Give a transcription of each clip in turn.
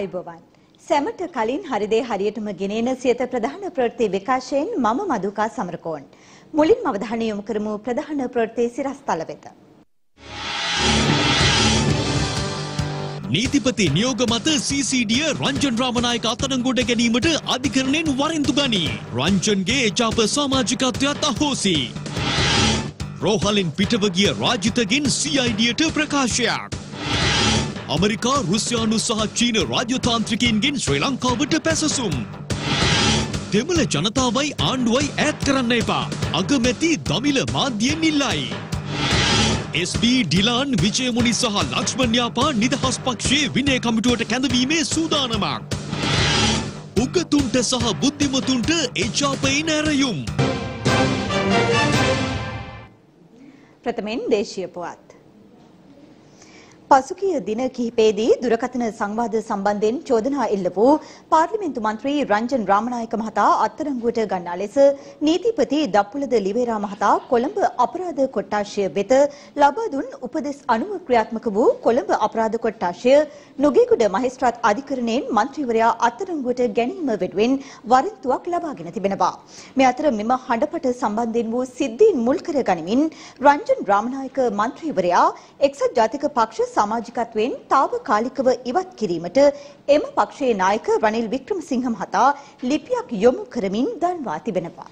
ආයුබෝවන් සැමට කලින් හරිදේ හරියටම ගෙනෙන සියත ප්‍රධාන ප්‍රවෘත්ති විකාශයෙන් මම මදුකා සමරකෝන් මුලින්ම අවධානය යොමු කරමු ප්‍රධාන ප්‍රවෘත්ති සිරස්තල වෙත නීතිපති නියෝග මත CCDය රංජන් රාමනායක අත්අඩංගුවට ගැනීමට අධිකරණයෙන් වරෙන්තු ගනී. රංජන්ගේ එජාප සමාජිකත්වයත් අහෝසි. රෝහලින් පිටව ගිය රාජිතගෙන් CIDයට ප්‍රකාශයක්. අමරිකා රුසියානු සහ චීන රාජ්‍යතාන්ත්‍රිකයින්ගෙන් ශ්‍රී ලංකාවට පැසසුම්. දෙමළ ජනතාවයි ආණ්ඩුවයි ඈත් කරන්න එපා. අගමැති දමිල මාධ්‍යයෙන් ඉල්ලයි. SB ඩිලාන් විජයමුනි සහ ලක්ෂ්මන් යාපා නිදහස් පක්ෂයේ විනය කමිටුවට කැඳවීමේ සූදානමක්. උගතුන්ට සහ බුද්ධිමතුන්ට එජාපයින් ඇරයුම්. ප්‍රථමෙන් දේශීය පුවත් පසුගිය දින කිහිපයේදී දුරකථන සංවාද සම්බන්ධයෙන් චෝදනා එල්ල වූ පාර්ලිමේන්තු මන්ත්‍රී රංජන් රාමනායක මහතා අත්අඩංගුවට ගන්නා ලෙස නීතිපති දප්පුලද ලිවේරා මහතා කොළඹ අපරාධ කොට්ටාශය වෙත ලබා දුන් උපදෙස් අනුව ක්‍රියාත්මක වූ කොළඹ අපරාධ කොට්ටාශය නුගේගොඩ මහේස්ත්‍රාත් අධිකරණයෙන් මන්ත්‍රීවරයා අත්අඩංගුවට ගැනීම වෙනුවෙන් වරෙන්තුවක් ලබාගෙන තිබෙනවා. මේ අතර මෙම හඬපට සම්බන්ධයෙන් වූ සිද්ධීන් මුල් කර ගනිමින් රංජන් රාමනායක මන්ත්‍රීවරයා එක්සත් ජාතික පක්ෂ සමාජිකත්වයෙන් తాවකාලිකව ඉවත් කිරීමට එම පක්ෂයේ නායක රනිල් වික්‍රමසිංහ මහතා ලිපියක් යොමු කරමින් දන්වා තිබෙනවා.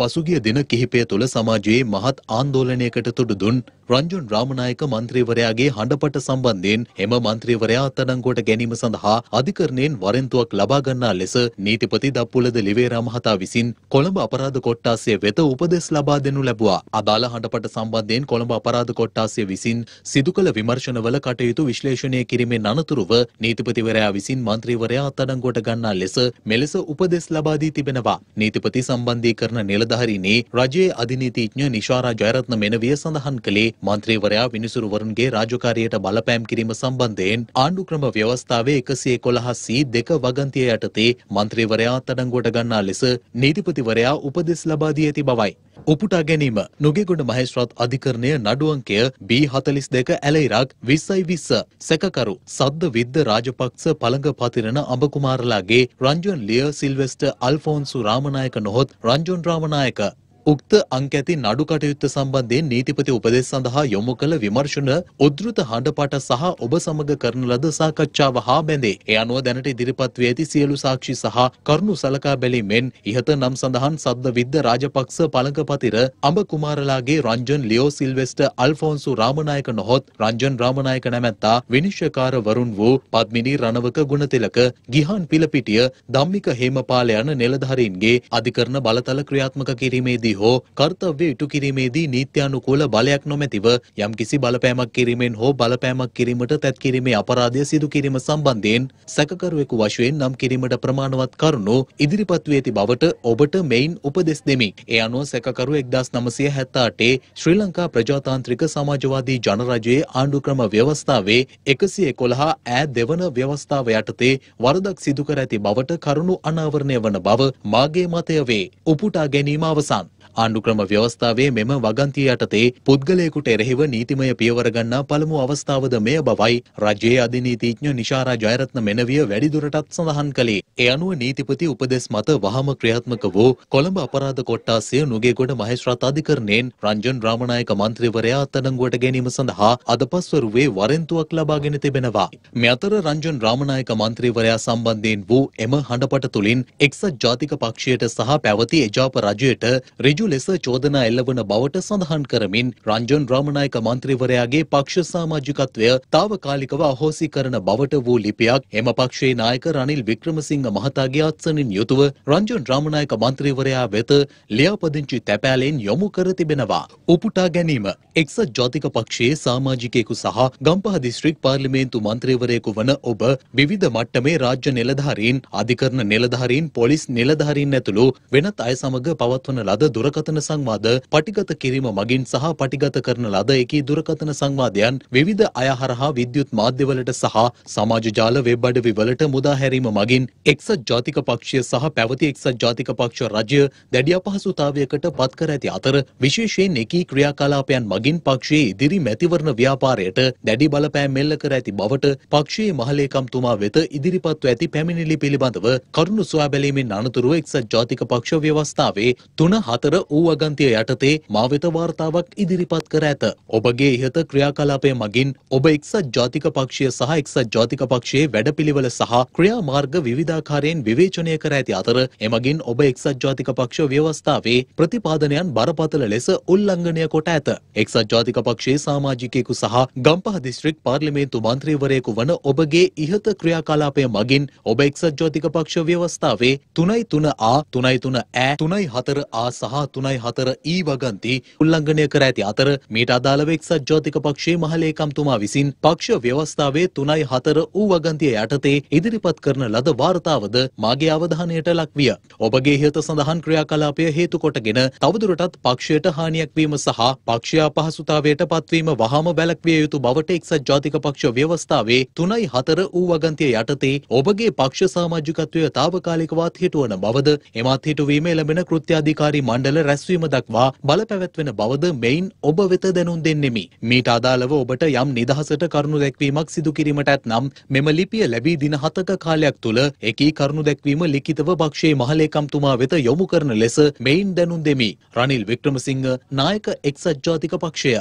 පසුගිය දින කිහිපය තුළ සමාජයේ මහත් ආන්දෝලනයකට තුඩු දුන් රංජන් රාමනායක මන්ත්‍රීවරයාගේ හඬපට සම්බන්ධයෙන් එම මන්ත්‍රීවරයා අත්අඩංගුවට ගැනීම සඳහා අධිකරණයෙන් වරෙන්තුවක් ලබා ගන්නා ලෙස නීතිපති දප්පුලද ලිවේරා මහතා විසින් කොළඹ අපරාධ කොට්ටාසය වෙත උපදෙස් ලබා දෙනු ලැබුවා. අදාළ හඬපට සම්බන්ධයෙන් කොළඹ අපරාධ කොට්ටාසය විසින් සිදු කළ විමර්ශනවල කටයුතු විශ්ලේෂණය කිරීමෙන් අනතුරුව නීතිපතිවරයා විසින් මන්ත්‍රීවරයා අත්අඩංගුවට ගන්නා ලෙස මෙලෙස උපදෙස් ලබා දී තිබෙනවා. නීතිපති සම්බන්ධීකරණ නිලධාරීනේ රජයේ අධිනීතිඥ නිශාරා ජයරත්න මෙනවිය සඳහන් කළේ මන්ත්‍රීවරයා විනිසුරුවරුන්ගේ රාජකාරියට බලපෑම් කිරීම සම්බන්ධයෙන් ආණ්ඩු ක්‍රම ව්‍යවස්ථාවේ එකසිය කොළහ සී දෙක වගන්තිය යටතේ මන්ත්‍රීවරයා අත්අඩංගුවට ගන්නා ලෙස නීතිපතිවරයා උපදෙස් ලබා දී ඇති බවයි. උපුටා ගැනීම. නුගේගොඩ මහේස්ත්‍රාත් අධිකරණය නඩු අංකය B42 ඇලයිරක් 20යි 20 සැකකරු සද්ද විද්ද රාජපක්ෂ පළඟ පතිරණ අඹකුමාරලාගේ රංජන් ලිය සිල්වෙස්ටර් අල්ෆෝන්සු රාමනායක නොහොත් රංජන් රාමනායක උක්ත අංක ඇති නඩු කටයුත්ත සම්බන්ධයෙන් නීතිපති උපදෙස් සඳහා යොමු කළ විමර්ශන උද්ෘත හඬපට සහ ඔබ සමග කරන ලද සාකච්ඡාව හා බැඳේ. ඒ අනුව දැනට ඉදිරිපත් වී ඇති සියලු සාක්ෂි සහ කරුණු සලකා බැලීමෙන් ඉහත නම් සඳහන් සද්ද විද්ද රාජපක්ෂ පළඟපතිර අඹ කුමාරලාගේ රංජන් ලියෝ සිල්වෙස්ට අල්ෆෝන්සු රාමනායක නොහොත් රංජන් රාමනායක නැමැත්තා විනිශ්චයකාරවරුන් වූ පද්මිනී රණවක ගුණතිලක ගිහාන් පිලපිටිය ධම්මික හේමපාල යන නිලධාරීන්ගේ අධිකරණ බලතල ක්‍රියාත්මක කිරීමේදී කිරීමේදී හෝ කර්තව්‍ය ඉටු කිරීමේදී නීත්‍යානුකූල බලයක් නොමැතිව යම්කිසි බලපෑමක් කිරීමෙන් හෝ බලපෑමක් කිරීමට තැත් කිරීමේ අපරාධය සිදු කිරීම සම්බන්ධයෙන් සැකකරුවෙකු වශයෙන් නම් කිරීමට ප්‍රමාණවත් කරුණු ඉදිරිපත් වී ඇති බවට ඔබට මෙයින් උපදෙස් දෙමි. ඒ අනුව සැකකරු 1978 ශ්‍රී ලංකා ප්‍රජාතාන්ත්‍රික සමාජවාදී ජනරජයේ ආණ්ඩු ක්‍රම ව්‍යවස්ථාවේ 111 ඈ දෙවන ව්‍යවස්ථාව යටතේ වරදක් සිදු කර ඇති බවට කරුණු අනාවරණය වන බව මාගේ මතය වේ. උපුටා ගැනීම අවසන්. ආණ්ඩුක්‍රම ව්‍යවස්ථාවේ මෙම වගන්තිය යටතේ පුද්ගලයෙකුට එරෙහිව නීතිමය පියවර ගන්නා පළමු අවස්ථාවද මෙය බවයි රජයේ අධිනීතිඥ නිශාරා ජයරත්න මෙනවිය වැඩිදුරටත් සඳහන් කළේ. ඒ අනුව නීතිපති උපදෙස් මත වහම ක්‍රියාත්මක වූ කොළඹ අපරාධ කොට්ටාසය නුගේගොඩ මහේස්ත්‍රාත් අධිකරණයෙන් රංජන් රාමනායක මන්ත්‍රීවරයා අත්අඩංගුවට ගැනීම සඳහා අද පස්වරුවේ වරෙන්තුවක් ලබාගෙන තිබෙනවා. මේ අතර රංජන් රාමනායක මන්ත්‍රීවරයා සම්බන්ධයෙන් වූ එම හඬපට තුළින් එක්සත් ජාතික පක්ෂයට සහ පැවති එජාප රජයට ඍජු ඍජු ලෙස චෝදනා එල්ලවන බවට සඳහන් කරමින් රංජන් රාමනායක මන්ත්‍රීවරයාගේ පක්ෂ සමාජිකත්වය తాවකාලිකව අහෝසි කරන බවට වූ ලිපියක් එම පක්ෂයේ නායක රනිල් වික්‍රමසිංහ මහතාගේ අත්සනින් යුතුව රංජන් රාමනායක මන්ත්‍රීවරයා වෙත ලියාපදිංචි තැපෑලෙන් යොමු කර තිබෙනවා. උපුටා ගැනීම එක්සත් ජාතික පක්ෂයේ සමාජිකයෙකු සහ ගම්පහ දිස්ත්‍රික් පාර්ලිමේන්තු මන්ත්‍රීවරයෙකු වන ඔබ විවිධ මට්ටමේ රාජ්‍ය නිලධාරීන් අධිකරණ නිලධාරීන් පොලිස් නිලධාරීන් ඇතුළු වෙනත් අය සමග පවත්වන ලද දුර දුරකථන සංවාද පටිගත කිරීම මගින් සහ පටිගත කරන ලද එකී දුරකථන සංවාදයන් විවිධ අය හරහා විද්‍යුත් මාධ්‍යවලට සහ සමාජ ජාල වෙබ් අඩවිවලට මුදා හැරීම මගින් එක්සත් ජාතික පක්ෂය සහ පැවති එක්සත් ජාතික පක්ෂ රජය දැඩි අපහසුතාවයකට පත් කර ඇති අතර විශේෂයෙන් එකී ක්‍රියාකලාපයන් මගින් පක්ෂයේ ඉදිරි මැතිවරණ ව්‍යාපාරයට දැඩි බලපෑම් එල්ල කර ඇති බවට පක්ෂයේ මහලේකම්තුමා වෙත ඉදිරිපත්ව ඇති පැමිණිලි පිළිබඳව කරුණු සොයා බැලීමෙන් අනතුරුව එක්සත් ජාතික පක්ෂ ව්‍යවස්ථාවේ තුන හතර ඌ අගන්තිය යටතේ මා වෙත වාර්තාවක් ඉදිරිපත් කර ඇත. ඔබගේ ඉහත ක්‍රියාකලාපය මගින් ඔබ එක්සත් ජාතික පක්ෂය සහ එක්සත් ජාතික පක්ෂයේ වැඩපිළිවෙල සහ ක්‍රියාමාර්ග විවිධාකාරයෙන් විවේචනය කර ඇති අතර එමගින් ඔබ එක්සත් ජාතික පක්ෂ ව්‍යවස්ථාවේ ප්‍රතිපාදනයන් බරපතල ලෙස උල්ලංඝනය කොට ඇත. එක්සත් ජාතික පක්ෂයේ සමාජිකයෙකු සහ ගම්පහ දිස්ත්‍රික් පාර්ලිමේන්තු මන්ත්‍රීවරයෙකු වන ඔබගේ ඉහත ක්‍රියාකලාපය මගින් ඔබ එක්සත් ජාතික පක්ෂ ව්‍යවස්ථාවේ තුනයි තුන ආ තුනයි තුන ඈ තුනයි හතර ආ සහ තුනයි හතර ඊ වගන්ති උල්ලංඝනය කර ඇති අතර මීට අදාළව එක්සත් ජාතික පක්ෂයේ මහලේකම්තුමා විසින් පක්ෂ ව්‍යවස්ථාවේ තුනයි හතර ඌ වගන්තිය යටතේ ඉදිරිපත් කරන ලද වාර්තාවද මාගේ අවධානයට ලක්විය. ඔබගේ ඉහත සඳහන් ක්‍රියාකලාපය හේතු කොටගෙන තවදුරටත් පක්ෂයට හානියක් වීම සහ පක්ෂය අපහසුතාවයට පත්වීම වහාම වැළැක්විය යුතු බවට එක්සත් ජාතික පක්ෂ ව්‍යවස්ථාවේ තුනයි හතර ඌ වගන්තිය යටතේ ඔබගේ පක්ෂ සමාජිකත්වය තාවකාලිකවත් හිටුවන බවද එමත් හිටුවීම එළඹෙන කෘත්‍යාධිකාරී මණ්ඩල රැස්වීම දක්වා බලපැවැත්වෙන බවද මෙයින් ඔබ වෙත දැනුම් දෙන්නෙමි. මීට අදාළව ඔබට යම් නිදහසට කරුණු දැක්වීමක් සිදු කිරීමට ඇත්නම් මෙම ලිපිය ලැබී දින හතක කාලයක් තුළ එකී කරුණු දැක්වීම ලිඛිතව පක්ෂයේ මහලේකම්තුමා වෙත යොමු කරන ලෙස මෙයින් දැනුම් දෙමි. රනිල් වික්‍රමසිංහ නායක එක්සත් ජාතික පක්ෂය.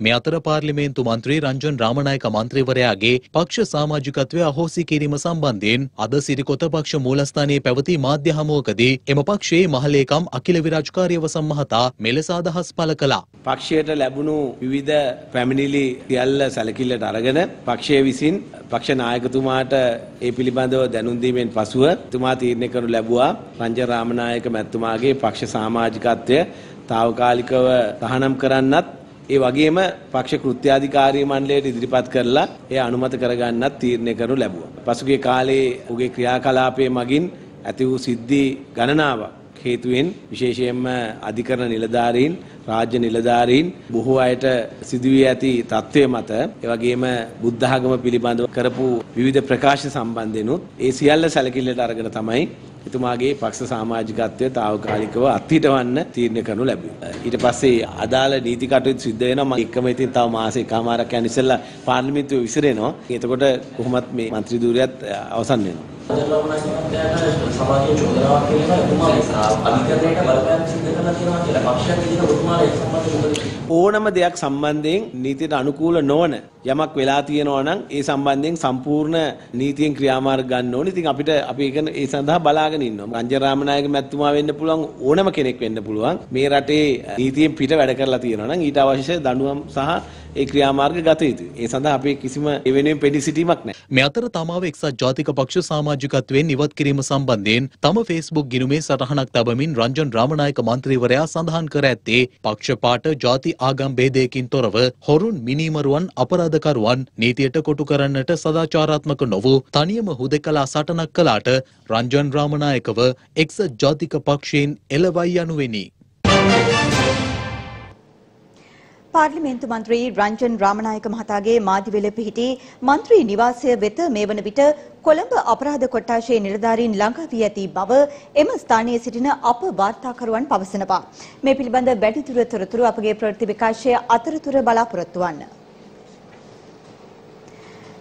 මේ අතර පාර්ලිමේන්තු මන්ත්‍රී රංජන් රාමනායක මන්ත්‍රීවරයාගේ පක්ෂ සමාජිකත්වය අහෝසි කිරීම සම්බන්ධයෙන් අද සිරිකොත පක්ෂ මූලස්ථානයේ පැවති මාධ්‍ය හමුවකදී එම පක්ෂයේ මහලේකම් අකිල විරාජ්කාරියව සම්මහතා මෙලෙස අදහස් පළ කළා. පක්ෂයට ලැබුණු විවිධ පැමිණිලි සියල්ල සැලකිල්ලට අරගෙන පක්ෂය විසින් පක්ෂ නායකතුමාට ඒ පිළිබඳව දැනුම් දීමෙන් පසුව තුමා තීරණය කරනු ලැබුවා රංජන් රාමනායක මැතිතුමාගේ පක්ෂ සමාජිකත්වය තාවකාලිකව තහනම් කරන්නත් ඒ වගේම පක්ෂ කෘත්‍යාධිකාරී මණ්ඩලයට ඉදිරිපත් කරලා එය අනුමත කරගන්නත් තීරණය කරනු ලැබුවා. පසුගිය කාලේ ඔහුගේ ක්‍රියාකලාපයේ මගින් ඇති වූ සිද්ධි ගණනාවක් හේතුවෙන් විශේෂයෙන්ම අධිකරණ නිලධාරීන් රාජ්‍ය නිලධාරීන් බොහෝ අයට සිදුවී ඇති තත්ත්වය මත එවැගේම බුද්ධඝම පිළිබඳව කරපු විවිධ ප්‍රකාශ සම්බන්ධෙනුත් ඒ සියල්ල සැලකිල්ලට අරගෙන තමයි එතුමාගේ පක්ෂ සමාජිකත්වය තාවකාලිකව අත්හිටවන්න තීරණය කරනු ලැබුවා. ඊට පස්සේ අදාළ නීති කටයුතු සිද්ධ වෙනවා මම එක්කම ඉතින් තව මාසෙ එකමාරක් යන ඉස්සෙල්ලා පාර්ලිමේන්තුව විසිරෙනවා. එතකොට කොහොමත් මේ മന്ത്രി ධූරියත් අවසන් වෙනවා. සමාජයේ චෝදනාවක් කියනවා එතුමා අධිකරණයට බලපෑම් සිදු කරලා තියෙනවා කියලා පක්ෂයක් විදිහට ඔබතුමාලා ඒ සම්බන්ධව ඕනම දෙයක් සම්බන්ධයෙන් නීතියට අනුකූල නොවන යමක් වෙලා තියෙනවා නම් ඒ සම්බන්ධයෙන් සම්පූර්ණ නීතියෙන් ක්‍රියාමාර්ග ගන්න ඕනේ. ඉතින් අපිට අපි ඒක ඒ සඳහා බලාගෙන ඉන්නවා. රංජන රාමනායක මැතිතුමා වෙන්න පුළුවන් ඕනම කෙනෙක් වෙන්න පුළුවන්. මේ රටේ නීතියෙන් පිට වැඩ කරලා තියෙනවා නම් ඊට අවශ්‍ය දඬුවම් සහ ඒ ක්‍රියාමාර්ග ගත යුතුයි. ඒ සඳහා අපි කිසිම ඒ වෙනුවෙන් පෙඩි සිටීමක් නැහැ. මේ අතර තමාව එක්සත් ජාතික පක්ෂ සමාජිකත්වයෙන් ඉවත් කිරීම සම්බන්ධයෙන් තම ෆේස්බුක් ගිණුමේ සටහනක් තබමින් රංජන් රාමනායක මන්ත්‍රීවරයා සඳහන් කර ඇත්තේ පක්ෂපාට ජාති ආගම් භේදයකින් තොරව හොරුන් මිනීමරුවන් අපරාධකරුවන් නීතියට කොටු කරන්නට සදාචාරාත්මක නොවූ තනියම හුදෙකලා සටනක් කළාට රංජන් රාමනායකව එක්සත් ජාතික පක්ෂයෙන් එළවයි යනුවෙනි. පාර්ලිමේන්තු මන්ත්‍රී රංජන් රාමනායක මහතාගේ මාධ්‍යවෙල පිහිටි මන්ත්‍රී නිවාසය වෙත මේ වන විට කොළඹ අපරාධ කොට්ටාශයේ නිලධාරීන් ළඟා වී ඇති බව එම ස්ථානයේ සිටින අප වාර්තාකරුවන් පවසනවා. මේ පිළිබඳ වැඩිදුර තොරතුරු අපගේ ප්‍රවෘත්ති විකාශය අතරතුර බලාපොරොත්තු වන්න.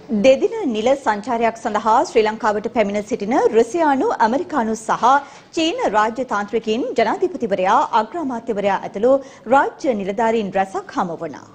දෙදින නිල සංචාරයක් සඳහා ශ්‍රී ලංකාවට පැමිණ සිටින රුසියානු ඇමරිකානු සහ චීන රාජ්‍ය තාන්ත්‍රිකින් ජනාධිපතිවරයා අග්‍රාමාත්‍යවරයා ඇතුළු රාජ්‍ය නිලධාරීන් රැසක් හමු වුණා.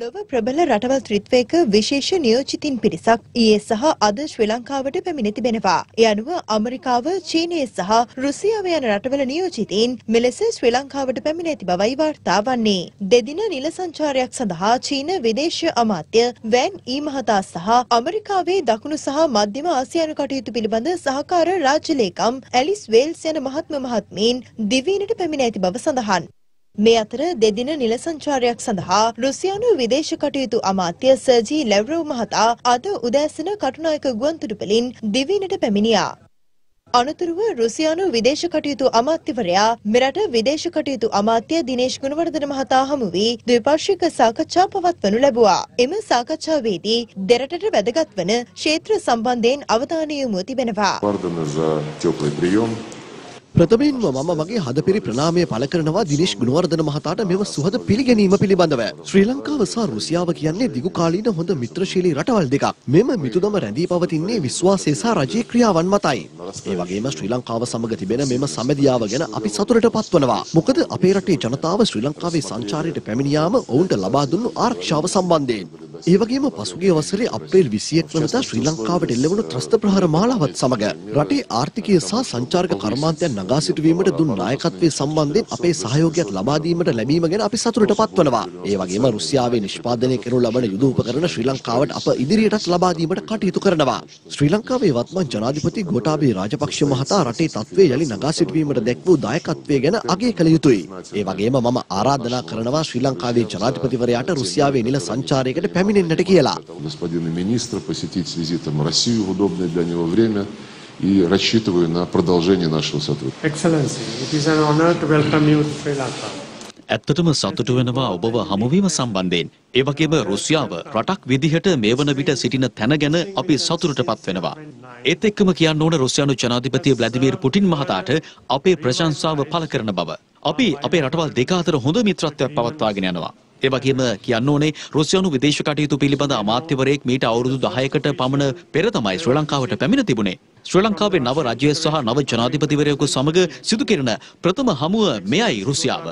ලොව ප්‍රබල රටවල් ත්‍රිත්වයක විශේෂ නියෝජිතින් පිරිසක් ඊයේ සහ අද ශ්‍රී ලංකාවට පැමිණ තිබෙනවා. ඒ අනුව අමරිකාව, චීනය සහ රුසියාව යන රටවල නියෝජිතින් මෙලෙස ශ්‍රී ලංකාවට පැමිණ ඇති බවයි වාර්තා වන්නේ. දෙදින නිල සංචාරයක් සඳහා චීන විදේශ අමාත්‍ය වැන් ඊ මහතා සහ අමරිකාවේ දකුණු සහ මධ්‍යම ආසියානු කටයුතු පිළිබඳ සහකාර රාජ්‍ය ලේකම් ඇලිස් වේල්ස් යන මහත්ම මහත්මීන් දිවයිනට පැමිණ ඇති බව සඳහන්. මේ අතර දෙදින නිල සංචාරයක් සඳහා රුසියානු විදේශ කටයුතු අමාත්‍ය සර්ජී ලැව්රෝව් මහතා අද උදෑසන කටුනායක ගුවන්තොටුපලින් දිවයිනට පැමිණියා. අනතුරුව රුසියානු විදේශ කටයුතු අමාත්‍යවරයා මෙරට විදේශ කටයුතු අමාත්‍ය දිනේශ් ගුණවර්ධන මහතා හමු වී ද්විපාර්ශ්වික සාකච්ඡා පවත්වනු ලැබුවා. එම සාකච්ඡාවේදී දෙරටට වැදගත් වන ක්ෂේත්‍ර සම්බන්ධයෙන් අවධානය යොමුව තිබෙනවා. ප්‍රථමයෙන්ම මම මගේ හදපිරි ප්‍රණාමය පළ කරනවා දිනේශ් ගුණවර්ධන මහතාට මෙම සුහද පිළිගැනීම පිළිබඳව. ශ්‍රී ලංකාව සහ රුසියාව කියන්නේ දිගු කාලීන හොඳ මිත්‍රශීලී රටවල් දෙකක්. මෙම මිතුදම රැඳී පවතින්නේ විශ්වාසය සහ රජයේ ක්‍රියාවන් මතයි. ඒ වගේම ශ්‍රී ලංකාව සමග තිබෙන මෙම සමැදියාව ගැන අපි සතුටට පත්වනවා. මොකද අපේ රටේ ජනතාව ශ්‍රී ලංකාවේ සංචාරයට පැමිණියාම ඔවුන්ට ලබා දුන්නු ආරක්ෂාව සම්බන්ධයෙන්. ඒ වගේම පසුගිය වසරේ අප්‍රේල් 21 වෙනිදා ශ්‍රී ලංකාවට එල්ල වුණු ත්‍රස්ත ප්‍රහාර මාලාවත් සමග රටේ ආර්ථිකය සහ සංචාරක කර්මාන්තයන් නගා සිටුවීමට දුන් නායකත්වයේ සම්බන්ධයෙන් අපේ සහයෝගයත් ලබා දීමට ලැබීම ගැන අපි සතුටට පත්වනවා. ඒ වගේම රුසියාවේ නිෂ්පාදනය කරනු ලබන යුද උපකරණ ශ්‍රී ලංකාවට අප ඉදිරියටත් ලබා දීමට කටයුතු කරනවා. ශ්‍රී ලංකාවේ වත්මන් ජනාධිපති ගෝඨාභය රාජපක්ෂ මහතා රටේ තත්ත්වය යලි නගා සිටුවීමට දැක් වූ දායකත්වය ගැන අගය කළ යුතුයි. ඒ වගේම මම ආරාධනා කරනවා ශ්‍රී ලංකාවේ ජනාධිපතිවරයාට රුසියාවේ නිල සංචාරයකට පැමිණෙන්නට කියලා. Господина министра посетить с визитом Россию в удобное для него время и рассчитываю на продолжение нашего сотрудничества. Excellency, it is an honor to welcome you to Sri Lanka. ඇත්තටම සතුටු වෙනවා ඔබව හමුවීම සම්බන්ධයෙන්. ඒ වගේම රුසියාව රටක් විදිහට මේ වන විට සිටින තැන ගැන අපි සතුටටපත් වෙනවා. ඒත් එක්කම කියන්න ඕන රුසියානු ජනාධිපති ව්ලාදිමීර් පුටින් මහතාට අපේ ප්‍රශංසාව පළ කරන බව. අපි අපේ රටවල් දෙක අතර හොඳ මිත්‍රත්වයක් පවත්වාගෙන යනවා. ඒ වගේම කියන්න ඕනේ රුසියානු විදේශ කටයුතු පිළිබඳ අමාත්‍යවරයෙක් මීට අවුරුදු 10කට පමණ පෙර තමයි ශ්‍රී ලංකාවට පැමිණ තිබුණේ. ශ්‍රී ලංකාවේ නව රජය සහ නව ජනාධිපතිවරයෙකු සමග සිදු කෙරෙන ප්‍රථම හමුව මෙයයි රුසියාව.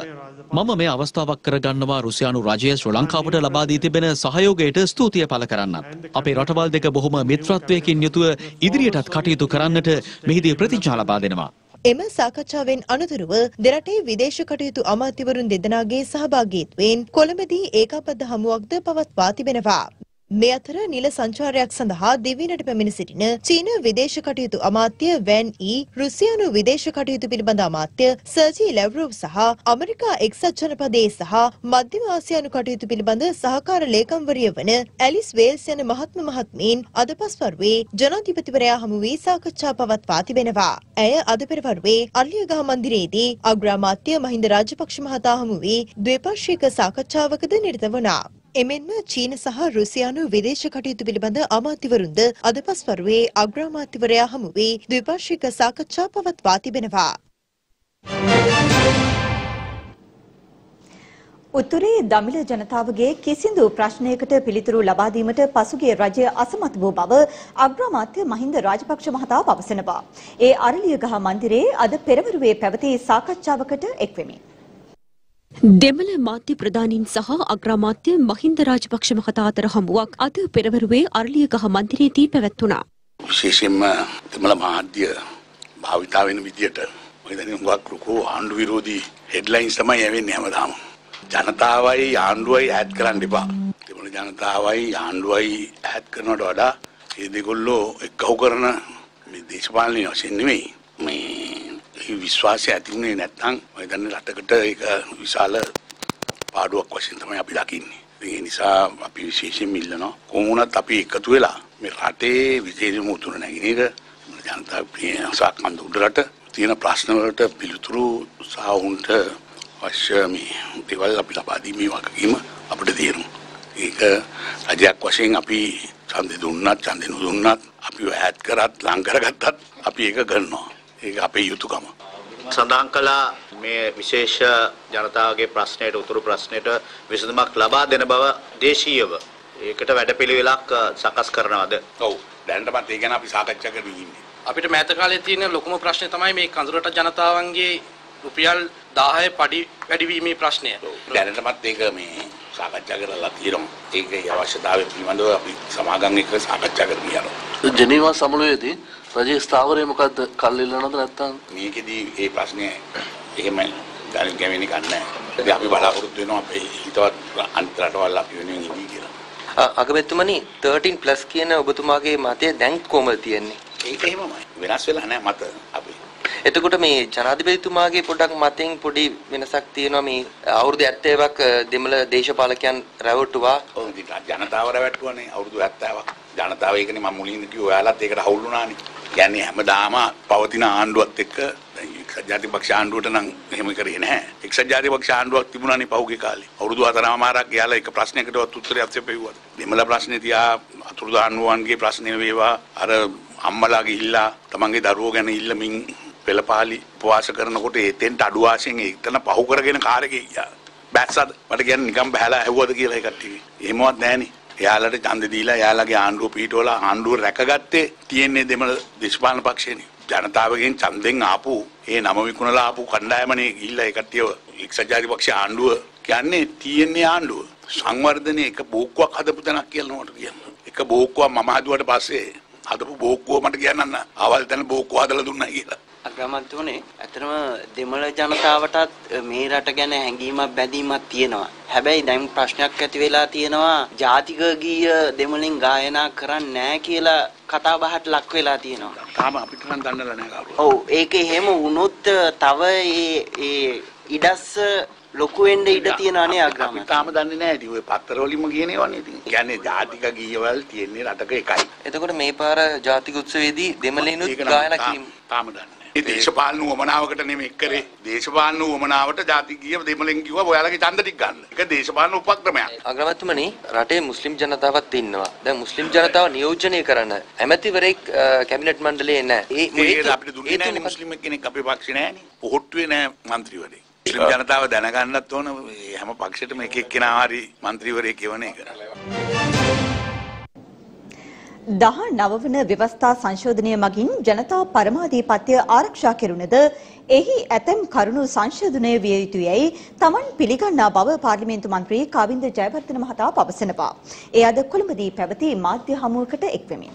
මම මේ අවස්ථාවක් කරගන්නවා රුසියානු රජය ශ්‍රී ලංකාවට ලබා දී තිබෙන සහයෝගයට ස්තුතිය පළ කරන්නත්. අපේ රටවල් දෙක බොහොම මිත්‍රත්වයකින් යුතුව ඉදිරියටත් කටයුතු කරන්නට මෙහිදී ප්‍රතිඥා ලබා දෙනවා. එම සාකච්ඡාවෙන් අනතුරුව දෙරටේ විදේශ කටයුතු අමාත්‍යවරුන් දෙදෙනාගේ සහභාගීත්වයෙන් කොළඹදී ඒකාබද්ධ හමුවක්ද පවත්වා තිබෙනවා. මේ අතර නිල සංචාරයක් සඳහා දිවයිනට පැමිණ සිටින චීන විදේශ කටයුතු අමාත්‍ය වැන් ඊ රුසියානු විදේශ කටයුතු පිළිබඳ අමාත්‍ය සර්ජී ලැව්රෝව් සහ ඇමරිකා එක්සත් ජනපදයේ සහ මධ්‍යම ආසියානු කටයුතු පිළිබඳ සහකාර ලේකම්වරිය වන ඇලිස් වේල්ස් යන මහත්ම මහත්මීන් අද පස්වරුවේ ජනාධිපතිවරයා හමු වී සාකච්ඡා පවත්වා තිබෙනවා. ඇය අද පෙරවරුවේ අර්ලියගහ මන්දිරයේදී අග්‍රාමාත්‍ය මහින්ද රාජපක්ෂ මහතා හමු වී ද්විපාර්ශ්වික සාකච්ඡාවකද නිරත වුණා. එමෙන්ම චීන සහ රුසියානු විදේශ කටයුතු පිළිබඳ අමාත්‍යවරුන්ද අද පස්වරුවේ අග්‍රාමාත්‍යවරයා හමු වී ද්විපාර්ශ්වික සාකච්ඡා පවත්වා තිබෙනවා. උතුරේ දමිළ ජනතාවගේ කිසිදු ප්‍රශ්නයකට පිළිතුරු ලබා දීමට පසුගිය රජය අසමත් වූ බව අග්‍රාමාත්‍ය මහින්ද රාජපක්ෂ මහතා පවසනවා. ඒ අරලියගහ මන්දිරයේ අද පෙරවරුවේ පැවති සාකච්ඡාවකට එක්වෙමි. දෙමළ මාධ්‍ය ප්‍රධානීන් සහ අග්‍රාමාත්‍ය මහින්ද රාජපක්ෂ මහතා අතර හමුවක් අද පෙරවරුවේ අරලියගහ මන්දිරයේදී පැවැත්වුණා. විශේෂයෙන්ම දෙමළ මාධ්‍ය භාවිතා වෙන විදියට මම හිතන්නේ හුඟක් ලොකු ආණ්ඩු විරෝධී හෙඩ්ලයින්ස් තමයි ඇවෙන්නේ හැමදාම. ජනතාවයි ආණ්ඩුවයි ඈඩ් කරන්න එපා. දෙමළ ජනතාවයි ආණ්ඩුවයි ඈඩ් කරනවට වඩා මේ දෙකොල්ලෝ එක්කහු කරන මේ දේශපාලනය වශයෙන් නෙමෙයි. මේ ඒ විශ්වාසය ඇති වුණේ නැත්නම් මම හිතන්නේ රටකට ඒක විශාල පාඩුවක් වශයෙන් තමයි අපි දකින්නේ. ඒ නිසා අපි විශේෂයෙන් ඉල්ලනවා කොහොමුණත් අපි එකතු වෙලා මේ රටේ විශේෂම උතුර නැගිනේක ජනතා ප්‍රියසක් මන්ද උඩරට තියෙන ප්‍රශ්න වලට පිළිතුරු සහ උන්ට අවශ්‍ය මේ දේවල් අපි ලබා දීමේ වගකීම අපිට තියෙනවා. ඒක රජයක් වශයෙන් අපි ඡන්දෙ දුන්නත් ඡන්දෙ නොදුන්නත් අපි ඈඩ් කරත් ලං කරගත්තත් අපි ඒක කරනවා. ඒක අපේ යුතුයකම. සඳහන් කළා මේ විශේෂ ජනතාවගේ ප්‍රශ්නයට උතුරු ප්‍රශ්නයට විසඳුමක් ලබා දෙන බව දේශීයව ඒකට වැඩපිළිවෙලක් සකස් කරනවද? ඔව්. දැනටමත් ඒ ගැන අපි සාකච්ඡා කරමින් ඉන්නේ. අපිට මෑත කාලේ තියෙන ලොකුම ප්‍රශ්නේ තමයි මේ කඳුරට ජනතාවන්ගේ රුපියල් 10 පඩි වැඩිවීමේ ප්‍රශ්නය. දැනටමත් ඒක මේ සාකච්ඡා කරලා තියෙනවා. ඒකේ අවශ්‍යතාවය පිළිබඳව අපි සමාගම් එක්ක සාකච්ඡා කරමින් යනවා. ජනීවා සමුළුවේදී රජයේ ස්ථාවරය මොකද්ද කල් ඉල්ලනවද නැත්නම් මේකෙදී ඒ ප්‍රශ්නේ එහෙම ගණන් ගැවෙන්නේ නැහැ. ඉතින් අපි බලාපොරොත්තු වෙනවා අපේ හිතවත් අනිත් රටවල් අපි වෙනුවෙන් ඉවි කියලා. අගමැතිතුමනි 13+ කියන ඔබතුමාගේ මතය දැන් කොහොමද තියෙන්නේ? ඒක එහෙමමයි. වෙනස් වෙලා නැහැ මත අපි. එතකොට මේ ජනාධිපතිතුමාගේ පොඩක් මතෙන් පොඩි වෙනසක් තියෙනවා මේ අවුරුදු 70ක් දෙමළ දේශපාලකයන් රැවටුවා. ඔව් ජනතාව රැවටුවානේ අවුරුදු 70ක්. ජනතාව ඒකනේ මම මුලින්ම කිව්වා ඔයාලත් ඒකට හවුල් වුණානේ. කියන්නේ හැමදාම පවතින ආණ්ඩුවත් එක්ක දැන් එක්සත් ජාතික පක්ෂ ආණ්ඩුවට නම් එහෙම කරේ නැහැ. එක්සත් ජාතික පක්ෂ ආණ්ඩුවක් තිබුණානේ පහුගිය කාලේ. අවුරුදු හතරමාරක් යාලා එක ප්‍රශ්නයකටවත් උත්තරයක් දෙපෙව්වා. දෙමළ ප්‍රශ්නේ තියා අතුරුදහන් ප්‍රශ්නේ වේවා අර අම්මලා ගිහිල්ලා තමන්ගේ දරුවෝ ගැන ඉල්ලමින් පෙළපාලි උපවාස කරනකොට එතෙන්ට අඩු ආශයෙන් එතන පහු කරගෙන කාර් එකේ ගියා. බැස්සද මට කියන්නේ නිකන් බහැලා ඇහුවද කියලා ඒ කට්ටිය. එහෙමවත් නැහනේ. එයාලට ඡන්ද දීලා එයාලගේ ආණ්ඩුව පිටවලා ආණ්ඩුව රැකගත්තේ තියෙන්නේ දෙමළ දේශපාලන පක්ෂේනේ. ජනතාවගෙන් ඡන්දෙන් ආපු ඒ නම විකුණලා ආපු කණ්ඩායමනේ ගිහිල්ලා ඒ කට්ටිය එක්සත් ජාතික පක්ෂ ආණ්ඩුව කියන්නේ තියෙන්නේ ආණ්ඩුව. සංවර්ධනයේ එක බෝක්කුවක් හදපු තැනක් කියලා නෝට කියන්න. එක බෝක්කුවක් මම හදුවට පස්සේ හදපු බෝක්කුව මට කියන්න අවල් තැන බෝක්කුව හදලා දුන්නා කියලා. අග්‍රාමාත්‍යවනේ ඇත්තටම දෙමළ ජනතාවටත් මේ රට ගැන හැඟීමක් බැඳීමක් තියෙනවා. හැබැයි දැන් ප්‍රශ්නයක් ඇති වෙලා තියෙනවා ජාතික ගීය දෙමළෙන් ගායනා කරන්නේ නැහැ කියලා කතා බහට ලක් වෙලා තියෙනවා. තාම අපිට නම් දන්නලා නැහැ කවුරු. ඔව් ඒක එහෙම වුණොත් තව ඒ ඒ ඉඩස්ස ලොකු වෙන්න ඉඩ තියෙනවා නේ අග්‍රාමාත්‍ය. තාම දන්නේ නැහැ ඉතින් ඔය පත්තර වලින්ම කියනේවනේ ඉතින්. කියන්නේ ජාතික ගීයවල් තියෙන්නේ රටක එකයි. එතකොට මේ පාර ජාතික උත්සවයේදී දෙමළෙනුත් ගායනා කිරීම තාම දන්නේ ඒ දේශපාලන උවමනාවකට නෙමෙයි කරේ. දේශපාලන උවමනාවට ජාතික ගීය දෙමළෙන් කිව්වා ඔයාලගේ ඡන්ද ටික ගන්න. ඒක දේශපාලන උපක්‍රමයක්. අග්‍රවත්තුමනි රටේ මුස්ලිම් ජනතාවත් ඉන්නවා. දැන් මුස්ලිම් ජනතාව නියෝජනය කරන ඇමතිවරයෙක් කැබිනට් මණ්ඩලයේ නැහැ. ඒ අපිට දුන්නේ නැහැ මුස්ලිම් කෙනෙක් අපේ පක්ෂේ නැහැනේ. පොහොට්ටුවේ නැහැ මන්ත්‍රීවරයෙක්. මුස්ලිම් ජනතාව දැනගන්නත් ඕන හැම පක්ෂයටම එක එක්කෙනා හරි മന്ത്രിවරයෙක් කියවන එක. දහ නවවන ව්‍යවස්ථා සංශෝධනය මගින් ජනතා පරමාධිපත්‍ය ආරක්ෂා කෙරුණද එහි ඇතැම් කරුණු සංශෝධනය විය යුතුයයි තමන් පිළිගන්නා බව පාර්ලිමේන්තු මන්ත්‍රී කවින්ද ජයවර්ධන මහතා පවසනවා. ඒ අද කොළඹදී පැවති මාධ්‍ය හමුවකට එක්වෙමින්.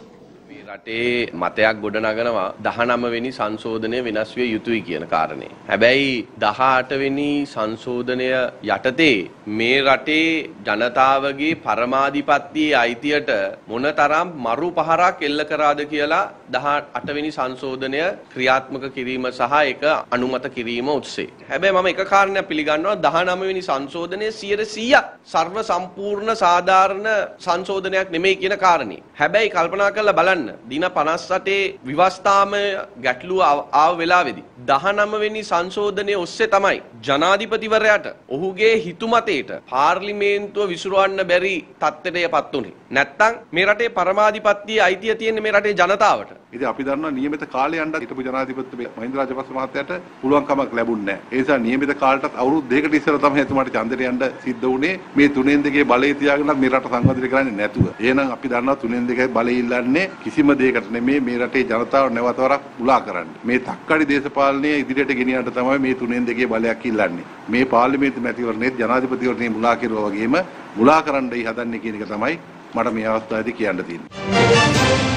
රටේ මතයක් ගොඩනගනවා 19 වෙනි සංශෝධනය වෙනස් විය යුතුයි කියන කාරණේ. හැබැයි 18 වෙනි සංශෝධනය යටතේ මේ රටේ ජනතාවගේ පරමාධිපත්‍යයේ අයිතියට මොනතරම් මරු පහරක් එල්ල කරාද කියලා 18 වෙනි සංශෝධනය ක්‍රියාත්මක කිරීම සහ ඒක අනුමත කිරීම ඔස්සේ. හැබැයි මම එක කාරණයක් පිළිගන්නවා 19 වෙනි සංශෝධනය 100% සර්ව සම්පූර්ණ සාධාරණ සංශෝධනයක් නෙමෙයි කියන කාරණේ. හැබැයි කල්පනා කරලා බලන්න දින 58 විවස්ථාමය ගැටලුව ආව වෙලාවේදී 19 වෙනි සංශෝධනයේ ඔස්සේ තමයි ජනාධිපතිවරයාට ඔහුගේ හිතුමතේට පාර්ලිමේන්තුව විසුරවන්න බැරි තත්ත්වයටපත් උනේ. නැත්තම් මේ රටේ පරමාධිපත්‍යයේ අයිතිය තියෙන්නේ මේ රටේ ජනතාවට. ඉතින් අපි දන්නවා නියමිත කාලය යන්න හිටපු ජනාධිපති මහින්ද රාජපක්ෂ මහත්තයාට පුළුවන්කමක් ලැබුණේ නැහැ. ඒ නිසා නියමිත කාලයටත් අවුරුදු දෙකකට ඉස්සෙල්ලා තමයි එතුමාට ඡන්දෙට යන්න සිද්ධ වුණේ. මේ තුනෙන් දෙකේ බලය තියාගෙනත් මේ රට සංවර්ධනය කරන්නේ නැතුව. එහෙනම් අපි දන්නවා තුනෙන් දෙකේ බලය ඉල්ලන්නේ කිසිම දෙයකට නෙමෙයි මේ රටේ ජනතාව නැවත වරක් මුලා කරන්න. මේ තක්කඩි දේශපාලනය ඉදිරියට ගෙනියන්න තමයි මේ තුනෙන් දෙකේ බලයක් ඉල්ලන්නේ. මේ පාර්ලිමේන්තු මැතිවරණයේත් ජනාධිපතිවරණේ මුලා කෙරුවා වගේම මුලා කරන්නයි හදන්නේ කියන එක තමයි මට මේ අවස්ථාවේදී කියන්න තියෙන්නේ.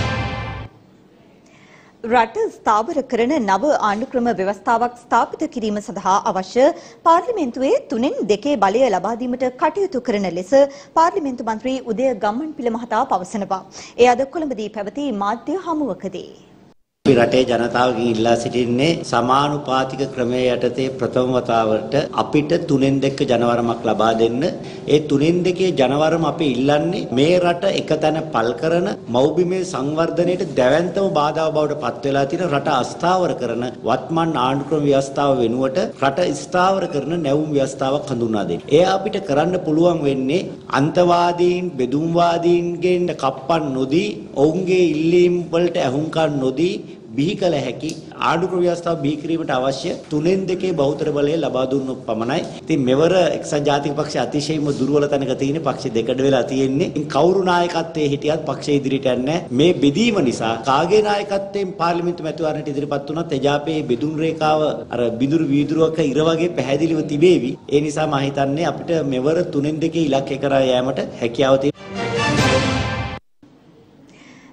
රට ස්ථාවර කරන නව ආණ්ඩුක්‍රම ව්‍යවස්ථාවක් ස්ථාපිත කිරීම සඳහා අවශ්‍ය පාර්ලිමේන්තුවේ තුනෙන් දෙකේ බලය ලබා දීමට කටයුතු කරන ලෙස පාර්ලිමේන්තු මන්ත්‍රී උදය ගම්මන්පිල මහතා පවසනවා. එය අද කොළඹදී පැවති මාධ්‍ය හමුවකදී. අපි රටේ ජනතාවගෙන් ඉල්ලා සිටින්නේ සමානුපාතික ක්‍රමයේ යටතේ ප්‍රථම වතාවට අපිට තුනෙන් දෙක ජනවරමක් ලබා දෙන්න. ඒ තුනෙන් දෙකේ ජනවරම අපි ඉල්ලන්නේ මේ රට එකතැන පල් කරන මෞබිමේ සංවර්ධනයට දැවැන්තම බාධාව බවට පත් වෙලා තියෙන රට අස්ථාවර කරන වත්මන් ආණ්ඩුක්‍රම ව්‍යවස්ථාව වෙනුවට රට ස්ථාවර කරන නැවුම් ව්‍යවස්ථාවක් හඳුන්වා දෙන්න. එය අපිට කරන්න පුළුවන් වෙන්නේ අන්තවාදීන් බෙදුම්වාදීන්ගෙන් කප්පන් නොදී ඔවුන්ගේ ඉල්ලීම් වලට ඇහුම්කන් නොදී බිහි කළ හැකි ආණ්ඩුක්‍රම ව්‍යවස්ථාව බිහි කිරීමට අවශ්‍ය තුනෙන් දෙකේ බහුතර බලය ලබා දුන්නොත් පමණයි. ඉතින් මෙවර එක්සත් ජාතික පක්ෂය අතිශයින්ම දුර්වල තැනක තියෙන පක්ෂ දෙකඩ වෙලා තියෙන්නේ. ඉතින් කවුරු නායකත්වයේ හිටියත් පක්ෂය ඉදිරියට යන්නේ මේ බෙදීම නිසා කාගේ නායකත්වයෙන් පාර්ලිමේන්තු මැතිවරණයට ඉදිරිපත් වුණත් එජාපයේ බෙදුම් රේඛාව අර බිඳුරු වීදුරුවක ඉර වගේ පැහැදිලිව තිබේවි. ඒ නිසා මම හිතන්නේ අපිට මෙවර තුනෙන් දෙකේ ඉලක්කය කරා යෑමට හැකියාව තියෙනවා.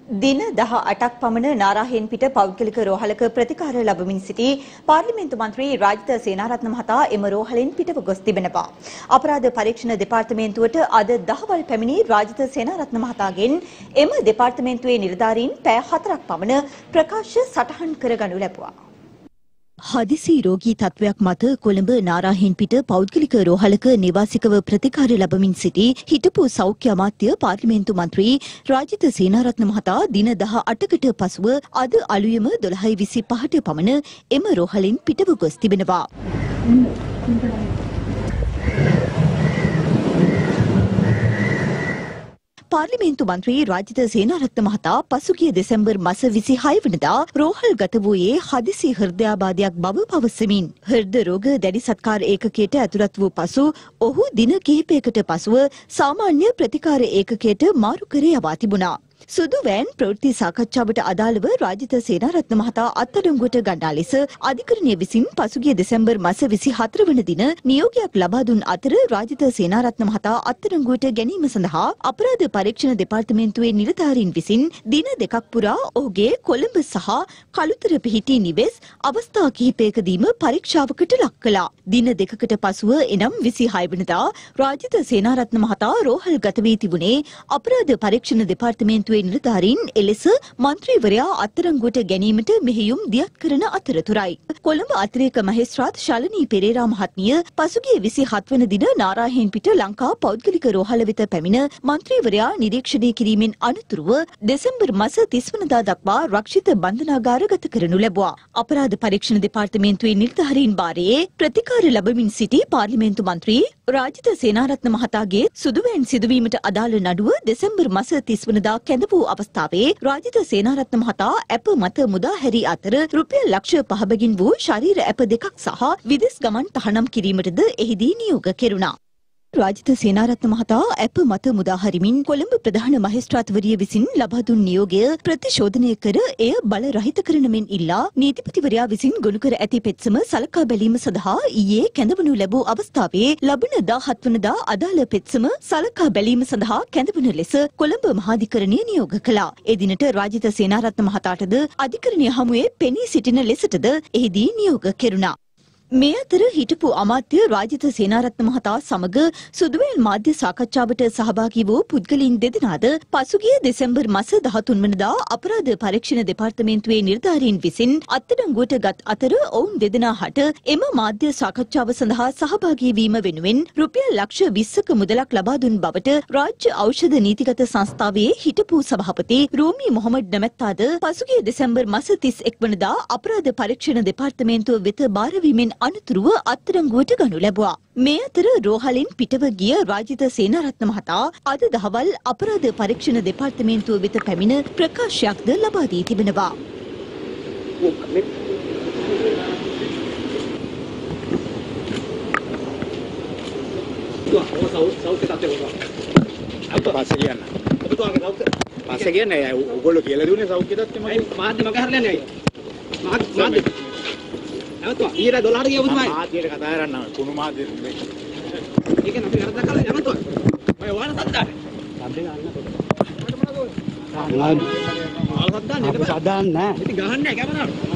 දින 18ක් පමණ නාරාහෙන් පිට පෞද්ගලික රෝහලක ප්‍රතිකාර ලැබමින් සිටි පාර්ලිමේන්තු මන්ත්‍රී රාජිත සේනාරත්න මහතා එම රෝහලෙන් පිටව ගොස් තිබෙනවා. අපරාධ පරීක්ෂණ දෙපාර්තමේන්තුවට අද දහවල් පැමිණි රාජිත සේනාරත්න මහතාගෙන් එම දෙපාර්තමේන්තුවේ නිලධාරීන් පැය 4ක් පමණ ප්‍රකාශ සටහන් කරගනු ලැබුවා. හදිසි රෝගී තත්වයක් මත කොළඹ නාරාහෙන් පිට පෞද්ගලික රෝහලක නිවාසිකව ප්‍රතිකාර ලබමින් සිටි හිටපු සෞඛ්‍ය අමාත්‍ය පාර්ලිමේන්තු මන්ත්‍රී රාජිත සේනාරත්න මහතා දින 18කට පසුව අද අලුයම 12:25ට පමණ එම රෝහලින් පිටව ගොස් තිබෙනවා. පාර්ලිමේන්තු මන්ත්‍රී රාජිත සේනාරත්න මහතා පසුගිය දෙසැම්බර් මස 26 වනදා රෝහල් ගත වූයේ හදිසි හෘදයාබාධයක් බව පවසමින් හෘද රෝග දැඩි සත්කාර ඒකකයට ඇතුළත් වූ පසු ඔහු දින කිහිපයකට පසුව සාමාන්‍ය ප්‍රතිකාර ඒකකයට මාරු කර යවා තිබුණා. සුදු වෑන් ප්‍රවෘත්ති සාකච්ඡාවට අදාළව රාජිත සේනාරත්න මහතා අත්අඩංගුවට ගන්නා ලෙස අධිකරණය විසින් පසුගිය දෙසැම්බර් මාස 24 වන දින නියෝගයක් ලබා දුන් අතර රාජිත සේනාරත්න මහතා අත්අඩංගුවට ගැනීම සඳහා අපරාධ පරීක්ෂණ දෙපාර්තමේන්තුවේ නිලධාරීන් විසින් දින දෙකක් පුරා ඔහුගේ කොළඹ සහ කළුතර පිහිටි නිවෙස් අවස්ථා කිහිපයකදීම පරීක්ෂාවකට ලක් කළා. දින දෙකකට පසුව එනම් 26 වෙනිදා රාජිත සේනාරත්න මහතා රෝහල් ගත වී තිබුණේ අපරාධ පරීක්ෂණ දෙපාර්තමේන්තුවේ ආණ්ඩුවේ නිලධාරීන් එලෙස මන්ත්‍රීවරයා අත්අඩංගුවට ගැනීමට මෙහෙයුම් දියත් කරන අතරතුරයි. කොළඹ අතිරේක මහේස්ත්‍රාත් ශාලිනී පෙරේරා මහත්මිය පසුගිය 27 වන දින නාරාහෙන් පිට ලංකා පෞද්ගලික රෝහල වෙත පැමිණ මන්ත්‍රීවරයා නිරීක්ෂණය කිරීමෙන් අනතුරුව දෙසැම්බර් මාස 30 වනදා දක්වා රක්ෂිත බන්ධනාගාර ගත කරනු ලැබුවා. අපරාධ පරීක්ෂණ දෙපාර්තමේන්තුවේ නිලධාරීන් භාරයේ ප්‍රතිකාර ලැබමින් සිටි පාර්ලිමේන්තු මන්ත්‍රී රාජිත සේනාරත්න මහතාගේ සුදුවෑන් සිදුවීමට අදාළ නඩුව දෙසැම්බර් මාස 30 වනදා කැඳ වූ අවස්ථාවේ රාජිත සේනාරත්න මහතා ඇප මත මුදා හැරී අතර රුපියල් ලක්ෂ පහබගින් වූ ශරීර ඇප දෙකක් සහ විදෙස් ගමන් තහනම් කිරීමටද එහිදී නියෝග කෙරුණා. රාජිත සේනාරත්න මහතා ඇප මත මුදා හරිමින් කොළඹ ප්‍රධාන මහේස්ත්‍රාත්වරිය විසින් ලබා දුන් නියෝගය ප්‍රතිශෝධනය කර එය බල රහිත කරන මෙන් ඉල්ලා නීතිපතිවරයා විසින් ගොනු කර ඇති පෙත්සම සලකා බැලීම සඳහා ඊයේ කැඳවනු ලැබූ අවස්ථාවේ ලබන 17 වනදා අදාළ පෙත්සම සලකා බැලීම සඳහා කැඳවන ලෙස කොළඹ මහාධිකරණය නියෝග කළා. ඒ දිනට රාජිත සේනාරත්න මහතාටද අධිකරණය හමුවේ පෙනී සිටින ලෙසටද එහිදී නියෝග කෙරුණා. මේ අතර හිටපු අමාත්‍ය රාජිත සේනාරත්න මහතා සමග සුදුවේල් මාධ්‍ය සාකච්ඡාවට සහභාගී වූ පුද්ගලයින් දෙදෙනාද පසුගිය දෙසැම්බර් මාස 13 වනදා අපරාධ පරීක්ෂණ දෙපාර්තමේන්තුවේ නිලධාරීන් විසින් අත්අඩංගුවට ගත් අතර ඔවුන් දෙදෙනා හට එම මාධ්‍ය සාකච්ඡාව සඳහා සහභාගී වීම වෙනුවෙන් රුපියල් ලක්ෂ 20ක මුදලක් ලබා දුන් බවට රාජ්‍ය ඖෂධ නීතිගත සංස්ථාවේ හිටපු සභාපති රූමි මොහමඩ් නැමැත්තාද පසුගිය දෙසැම්බර් මාස 31 වනදා අපරාධ පරීක්ෂණ දෙපාර්තමේන්තුව වෙත බාරවීමෙන් අනතුරුව අත්අඩංගුවට ගනු ලැබුවා. මේ අතර රෝහලින් පිටව ගිය රාජිත සේනාරත්න මහතා අද දහවල් අපරාධ පරීක්ෂණ දෙපාර්තමේන්තුව වෙත පැමිණ ප්‍රකාශයක්ද ලබා දී තිබෙනවා. පස්සේ කියන්න. පස්සේ කියන්නේ ඔයගොල්ලෝ කියලා දුන්නේ සෞඛ්‍ය තත්ත්වය මම මාධ්‍ය මග හරලා යන්නේ. මාධ්‍ය මාධ්‍ය නැවතුවා ඊට 12ට ගිය ඔබතුමායි. මාධ්‍යයට කතා කරන්න කුණු මාධ්‍යෙ. ඒක නම් අපි හරදා කළා නැවතුවා. මම වාන සද්දානේ. සද්දේ ගන්න. ආල් සද්දාන්නේ. අපි සද්දාන්නේ නැහැ. ඉතින් ගහන්නේ නැහැ කැමරාවට.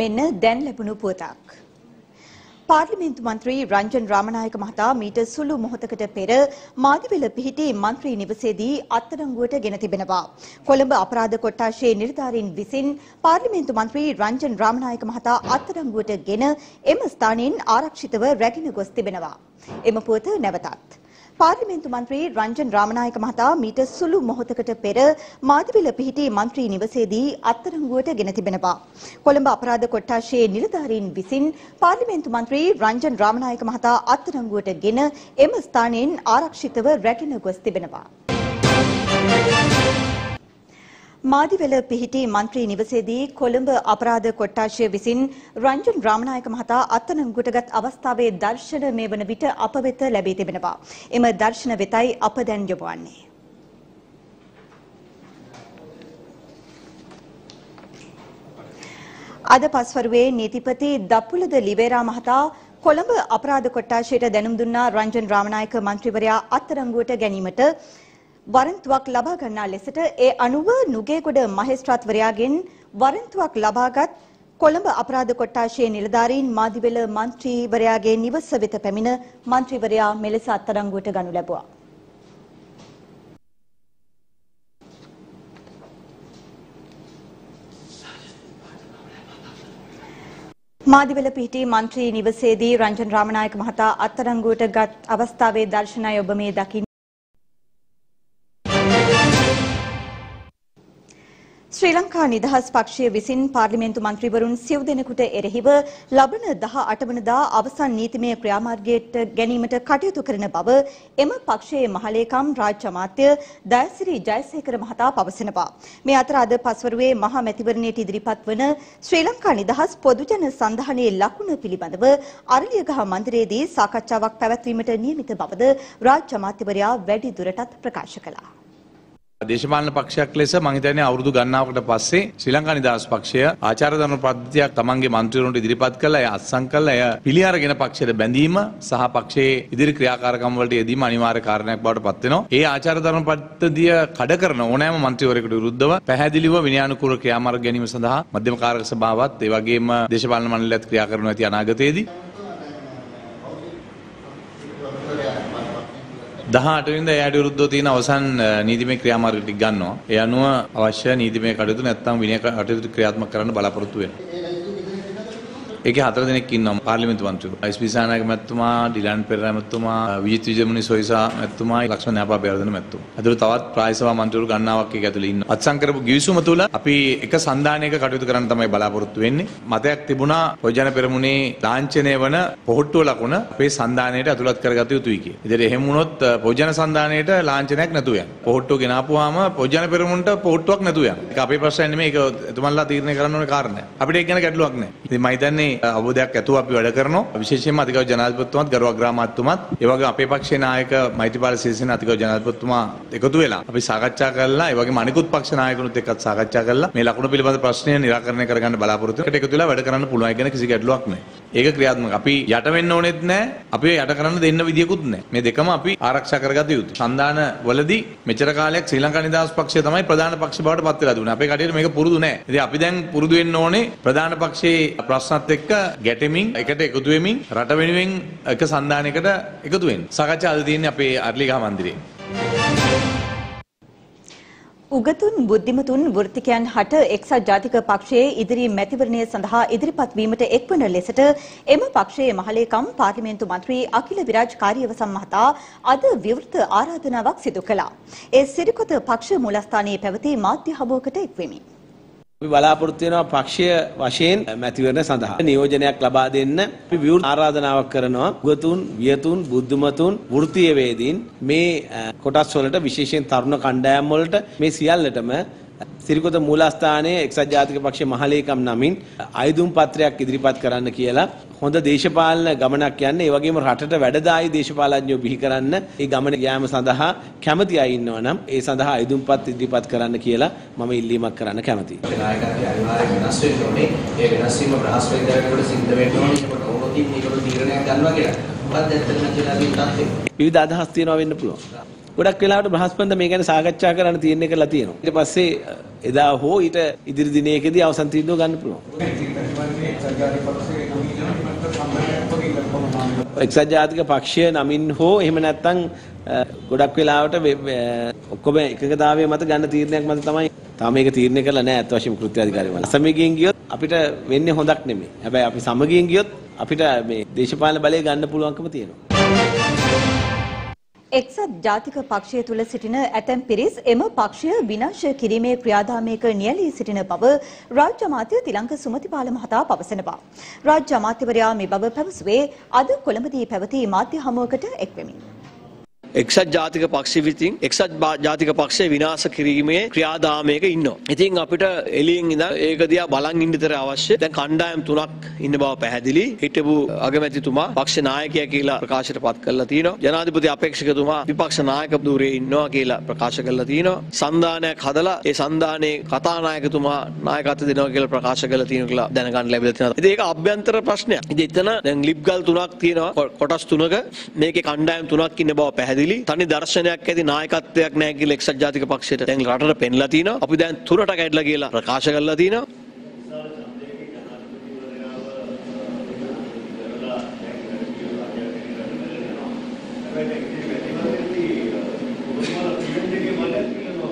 මෙන්න දැන් ලැබුණු පුවතක්. පාර්ලිමේන්තු මන්ත්‍රී රංජන් රාමනායක මහතා මීට සුළු මොහොතකට පෙර මාදිවෙල පිහිටි මන්ත්‍රී නිවසේදී අත්අඩංගුවට ගෙන තිබෙනවා. කොළඹ අපරාධ කොට්ටාශයේ නිලධාරීන් විසින් පාර්ලිමේන්තු මන්ත්‍රී රංජන් රාමනායක මහතා අත්අඩංගුවට ගෙන එම ස්ථානයෙන් ආරක්ෂිතව රැගෙන ගොස් තිබෙනවා. එම පුවත නැවතත් පාර්ලිමේන්තු මන්ත්‍රී රංජන් රාමනායක මහතා මීට සුළු මොහොතකට පෙර මාදිවිල පිහිටි මන්ත්‍රී නිවසේදී අත්අඩංගුවට ගෙන තිබෙනවා. කොළඹ අපරාධ කොට්ටාශයේ නිලධාරීන් විසින් පාර්ලිමේන්තු මන්ත්‍රී රංජන් රාමනායක මහතා අත්අඩංගුවට ගෙන එම ස්ථානයෙන් ආරක්ෂිතව රැගෙන ගොස් තිබෙනවා. මාදිවැල පිහිටි මන්ත්‍රී නිවසේදී කොළඹ අපරාධ කොට්ටාශය විසින් රංජන් රාමනායක මහතා අත්අඩංගුවටගත් අවස්ථාවේ දර්ශන මේ වන විට අප වෙත ලැබී තිබෙනවා. එම දර්ශන වෙතයි අප දැන් යොමුවන්නේ. අද පස්වරුවේ නීතිපති දප්පුලද ලිවේරා මහතා කොළඹ අපරාධ කොට්ටාශයට දැනුම් දුන්නා රංජන් රාමනායක මන්ත්‍රීවරයා අත්අඩංගුවට ගැනීමට වරන්තුවක් ලබා ගන්නා ලෙසට ඒ අනුව නුගේගොඩ මහේස්ත්‍රාත්වරයාගෙන් වරන්තුවක් ලබාගත් කොළඹ අපරාධ කොට්ටාශයේ නිලධාරීන් මාදිවෙල මන්ත්‍රීවරයාගේ නිවස වෙත පැමිණ මන්ත්‍රීවරයා මෙලෙස අත්අඩංගුවට ගනු ලැබුවා. මාදිවල පිහිටි මන්ත්‍රී නිවසේදී රංජන් රාමනායක මහතා අත්අඩංගුවට ගත් අවස්ථාවේ දර්ශනය ඔබ මේ දකින්න ශ්‍රී ලංකා නිදහස් පක්ෂය විසින් පාර්ලිමේන්තු මන්ත්‍රීවරුන් සිව් දෙනෙකුට එරෙහිව ලබන 18 වනදා අවසන් නීතිමය ක්‍රියාමාර්ගයට ගැනීමට කටයුතු කරන බව එම පක්ෂයේ මහලේකම් රාජ්‍ය අමාත්‍ය දයසිරි ජයසේකර මහතා පවසනවා. මේ අතර අද පස්වරුවේ මහා මැතිවරණයට ඉදිරිපත් වන ශ්‍රී ලංකා නිදහස් පොදුජන සන්ධානයේ ලකුණ පිළිබඳව අරලියගහ මන්දිරයේදී සාකච්ඡාවක් පැවැත්වීමට නියමිත බවද රාජ්‍ය අමාත්‍යවරයා වැඩි දුරටත් ප්‍රකාශ කළා. දේශපාලන පක්ෂයක් ලෙස මම හිතන්නේ අවුරුදු ගණනාවකට පස්සේ ශ්‍රී ලංකා නිදහස් පක්ෂය ආචාර ධර්ම පද්ධතියක් තමන්ගේ මන්ත්‍රීවරුන්ට ඉදිරිපත් කළා. එය අත්සන් කළා. එය පිළි අරගෙන පක්ෂයට බැඳීම සහ පක්ෂයේ ඉදිරි ක්‍රියාකාරකම් වලට යෙදීම අනිවාර්ය කාරණයක් බවට පත් වෙනවා. ඒ ආචාර ධර්ම පද්ධතිය කඩ කරන ඕනෑම මන්ත්‍රීවරයෙකුට විරුද්ධව පැහැදිලිව විනයානුකූල ක්‍රියාමාර්ග ගැනීම සඳහා මධ්‍යම කාරක සභාවත් ඒ වගේම දේශපාලන මණ්ඩලයත් ක්‍රියා කරනවා ඇති අනාගතයේදී දහටවින්ද එයට විරුද්ධව තියෙන අවසන් නීතිමය ක්‍රියාමාර්ග ටික ගන්නවා. ඒ අනුව අවශ්‍ය නීතිමය කටයුතු නැත්නම් විනය කටයුතු ක්‍රියාත්මක කරන්න බලාපොරොත්තු වෙනවා. ඒකේ හතර දෙනෙක් ඉන්නවා පාර්ලිමේන්තු මන්ත්‍රීවරු. එස්.පී. සානායක මැතිතුමා, ඩිලන් පෙරේරා මැතිතුමා, විජිත් විජයමුනි සොයිසා මැතිතුමා, ලක්ෂ්මන් න්‍යාපා බේරදෙන මැතිතුමා. අදට තවත් ප්‍රාය සභා මන්ත්‍රීවරු ගණනාවක් ඒක ඇතුළේ ඉන්නවා. අත්සන් කරපු ගිවිසුම තුල අපි එක සන්දානයක කටයුතු කරන්න තමයි බලාපොරොත්තු වෙන්නේ. මතයක් තිබුණා පොජන පෙරමුණේ ලාංඡනය වන පොහොට්ටුව ලකුණ අපේ සන්දානයට ඇතුළත් කරගත යුතුයි කිය. ඉතින් එහෙම වුණොත් පොජන සන්දානයට ලාංඡනයක් නැතුව යන. පොහොට්ටුව ගෙනාපුවාම පොජන පෙරමුණට පොහොට්ටුවක් නැතුව යන. ඒක අපේ ප්‍රශ්නයක් නෙමෙයි. ඒක එතුමන්ලා තීරණය කරන්න ඕනේ කාරණයක්. අපිට ඒක ගැන ගැටලුවක් නැහැ. ඉතින් මම හිතන්නේ අවබෝධයක් ඇතුව අපි වැඩ කරනවා. විශේෂයෙන්ම අධිකරු ජනාධිපතිතුමාත් ගරු අග්‍රාමාත්‍යතුමාත් ඒ වගේම අපේ පක්ෂේ නායක මෛත්‍රීපාල සිරිසේන අධිකරු ජනාධිපතිතුමා එකතු වෙලා අපි සාකච්ඡා කරලා ඒ වගේම අනිකුත් පක්ෂ නායකනුත් එක්කත් සාකච්ඡා කරලා මේ ලකුණු පිළිබඳ ප්‍රශ්නය निराකරණය කරගන්න බලාපොරොත්තු වෙනවා. එකතු වෙලා වැඩ කරන්න පුළුවන් ගැන කිසි ගැටලුවක් නැහැ. ඒක ක්‍රියාත්මක. අපි යට වෙන්න ඕනෙත් නැහැ. අපි යට කරන්න දෙන්න විදියකුත් නැහැ. මේ දෙකම අපි ආරක්ෂා කරගත යුතුයි. සන්දාන වලදී මෙච්චර කාලයක් ශ්‍රී ලංකා නිදහස් පක්ෂය තමයි ප්‍රධාන පක්ෂ බවට පත් වෙලා තිබුණේ. අපේ කටියට මේක පුරුදු නැහැ. ඉතින් අපි දැන් පුරුදු වෙන්න ඕනේ ප්‍රධාන පක්ෂයේ ප්‍රශ්නත් එක්ක ගැටෙමින් එකට එකතු වෙමින් රට වෙනුවෙන් එක සන්ධානයකට එකතු වෙන්න. සාකච්ඡා අද තියෙන්නේ අපේ අර්ලිගහ මන්දිරේ. උගතුන් බුද්ධිමතුන් වෘත්තිකයන් හට එක්සත් ජාතික පක්ෂයේ ඉදිරි මැතිවරණය සඳහා ඉදිරිපත් වීමට එක්වන ලෙසට එම පක්ෂයේ මහලේකම් පාර්ලිමේන්තු මන්ත්‍රී අකිල විරාජ් කාර්යවසම් මහතා අද විවෘත ආරාධනාවක් සිදු කළා. ඒ සිරිකොත පක්ෂ මූලස්ථානයේ පැවති මාධ්‍ය හමුවකට එක්වෙමි. අපි බලාපොරොත්තු වෙනවා පක්ෂය වශයෙන් මැතිවරණ සඳහා. නියෝජනයක් ලබා දෙන්න. අපි විවෘත ආරාධනාවක් කරනවා. උගතුන් වියතුන් බුද්ධිමතුන් වෘත්තීය වේදීන් මේ කොටස් වලට විශේෂයෙන් තරුණ කණ්ඩායම් වලට මේ සියල්ලටම සිරිකොත මූලස්ථානයේ එක්සත් ජාතික පක්ෂ මහලේකම් නමින් අයදුම් පත්‍රයක් ඉදිරිපත් කරන්න කියලා හොඳ දේශපාලන ගමනක් යන්න ඒ වගේම රටට වැඩදායි දේශපාලඥයෝ බිහි කරන්න ඒ ගමන යාම සඳහා කැමති අය ඉන්නවා නම් ඒ සඳහා අයදුම්පත් ඉදිරිපත් කරන්න කියලා මම ඉල්ලීමක් කරන්න කැමතියි. නායකත්වය අනිවාර්යෙන් වෙනස් වෙන්න ඕනේ. ඒ වෙනස් වීම බ්‍රහස්පතින්දාට සිද්ධ වෙන්න ඕනේ. ඒකට ඕනොත් මේකට තීරණයක් ගන්නවා කියලා. මොකක්ද ඇත්තටම තත්ත්වය? විවිධ අදහස් තියෙනවා වෙන්න පුළුවන්. ගොඩක් වෙලාවට බ්‍රහස්පන්ද මේ ගැන සාකච්ඡා කරන්න තීරණය කරලා තියෙනවා. ඊට පස්සේ එදා හෝ ඊට ඉදිරි දිනයකදී අවසන් තීරණය ගන්න පුළුවන්. එක්සත් ජාතික පක්ෂය නමින් හෝ එහෙම නැත්නම් ගොඩක් වෙලාවට ඔක්කොම එකකතාවය මත ගන්න තීරණයක් මත තමයි තාම මේක තීරණය කරලා නැහැ අත් වශයෙන්ම කෘත්‍යාධිකාරීවල. සමගියෙන් ගියොත් අපිට වෙන්නේ හොඳක් නෙමෙයි. හැබැයි අපි සමගියෙන් ගියොත් අපිට මේ දේශපාලන බලය ගන්න පුළුවන්කම තියෙනවා. එක්සත් ජාතික පක්ෂය තුළ සිටින ඇතැම් පිරිස් එම පක්ෂය විනාශ කිරීමේ ක්‍රියාදාමයක නියැලී සිටින බව රාජ්‍ය අමාත්‍ය තිලංක සුමතිපාල මහතා පවසනවා. රාජ්‍ය අමාත්‍යවරයා මේ බව පැවසුවේ අද කොළඹදී පැවති මාධ්‍ය හමුවකට එක්වෙමින්. එක්සත් ජාතික පක්ෂ විතින් එක්සත් ජාතික පක්ෂය විනාශ කිරීමේ ක්‍රියාදාමයක ඉන්නවා. ඉතින් අපිට එළියෙන් ඉඳන් ඒක දිහා බලන් ඉන්න විතර අවශ්‍ය. දැන් කණ්ඩායම් තුනක් ඉන්න බව පැහැදිලි. හිටපු අගමැතිතුමා පක්ෂ ናයකයා කියලා ප්‍රකාශයට පත් කරලා තියෙනවා. ජනාධිපති අපේක්ෂකතුමා විපක්ෂ නායක ධූරයේ ඉන්නවා කියලා ප්‍රකාශ කරලා තියෙනවා. සන්දානයක් හදලා ඒ සන්දානයේ කතානායකතුමා නායකත්ව දෙනවා කියලා ප්‍රකාශ කරලා තියෙනවා කියලා දැනගන්න ලැබිලා තියෙනවා. ඉතින් ඒක අභ්‍යන්තර ප්‍රශ්නයක්. ඉතින් එතන දැන් ලිප්ගල් තුනක් තියෙනවා කොටස් තුනක මේකේ කණ්ඩායම් තුනක් ඉන්න බව පැහැදිලි. පැහැදිලි තනි දර්ශනයක් ඇති නායකත්වයක් නැහැ කියලා එක්සත් ජාතික පක්ෂයට දැන් රටට පෙන්ලා තිනවා. අපි දැන් තුරට කැඩලා කියලා ප්‍රකාශ කරලා තිනවා. Thank you.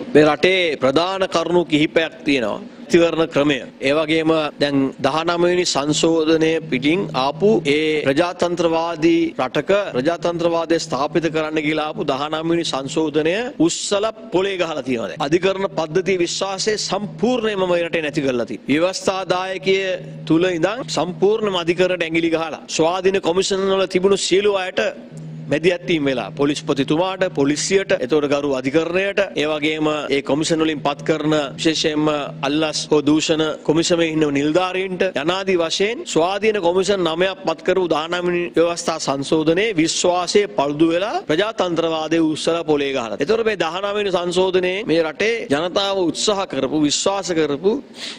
මේ රටේ ප්‍රධාන කරුණු කිහිපයක් තියෙනවා. තිවරණ ක්‍රමය. ඒ වගේම දැන් 19 වෙනි සංශෝධනය පිටින් ආපු ඒ ප්‍රජාතන්ත්‍රවාදී රටක ප්‍රජාතන්ත්‍රවාදය ස්ථාපිත කරන්න කියලා ආපු 19 වෙනි සංශෝධනය උස්සල පොලේ ගහලා තියෙනවා දැන්. අධිකරණ පද්ධතිය විශ්වාසය සම්පූර්ණයෙන්ම මේ රටේ නැති කරලා තියෙනවා. ව්‍යවස්ථාදායකය තුල ඉඳන් සම්පූර්ණම අධිකරණයට ඇඟිලි ගහලා ස්වාධීන කොමිෂන් වල තිබුණු සියලු අයට මැදිහත්වීම වෙලා පොලිස්පතිතුමාට පොලිසියට එතකොට ගරු අධිකරණයට ඒ වගේම ඒ කොමිෂන් වලින් පත් කරන විශේෂයෙන්ම අල්ලස් හෝ දූෂණ කොමිෂමේ ඉන්න නිලධාරීන්ට යනාදී වශයෙන් ස්වාධීන කොමිෂන් නමයක් පත් කරපු 19 වෙනි ව්‍යවස්ථා සංශෝධනයේ විශ්වාසයේ පළුදු වෙලා ප්‍රජාතන්ත්‍රවාදයේ උස්සලා පොලේ ගහලා. එතකොට මේ 19 වෙනි සංශෝධනයේ මේ රටේ ජනතාව උත්සාහ කරපු විශ්වාස කරපු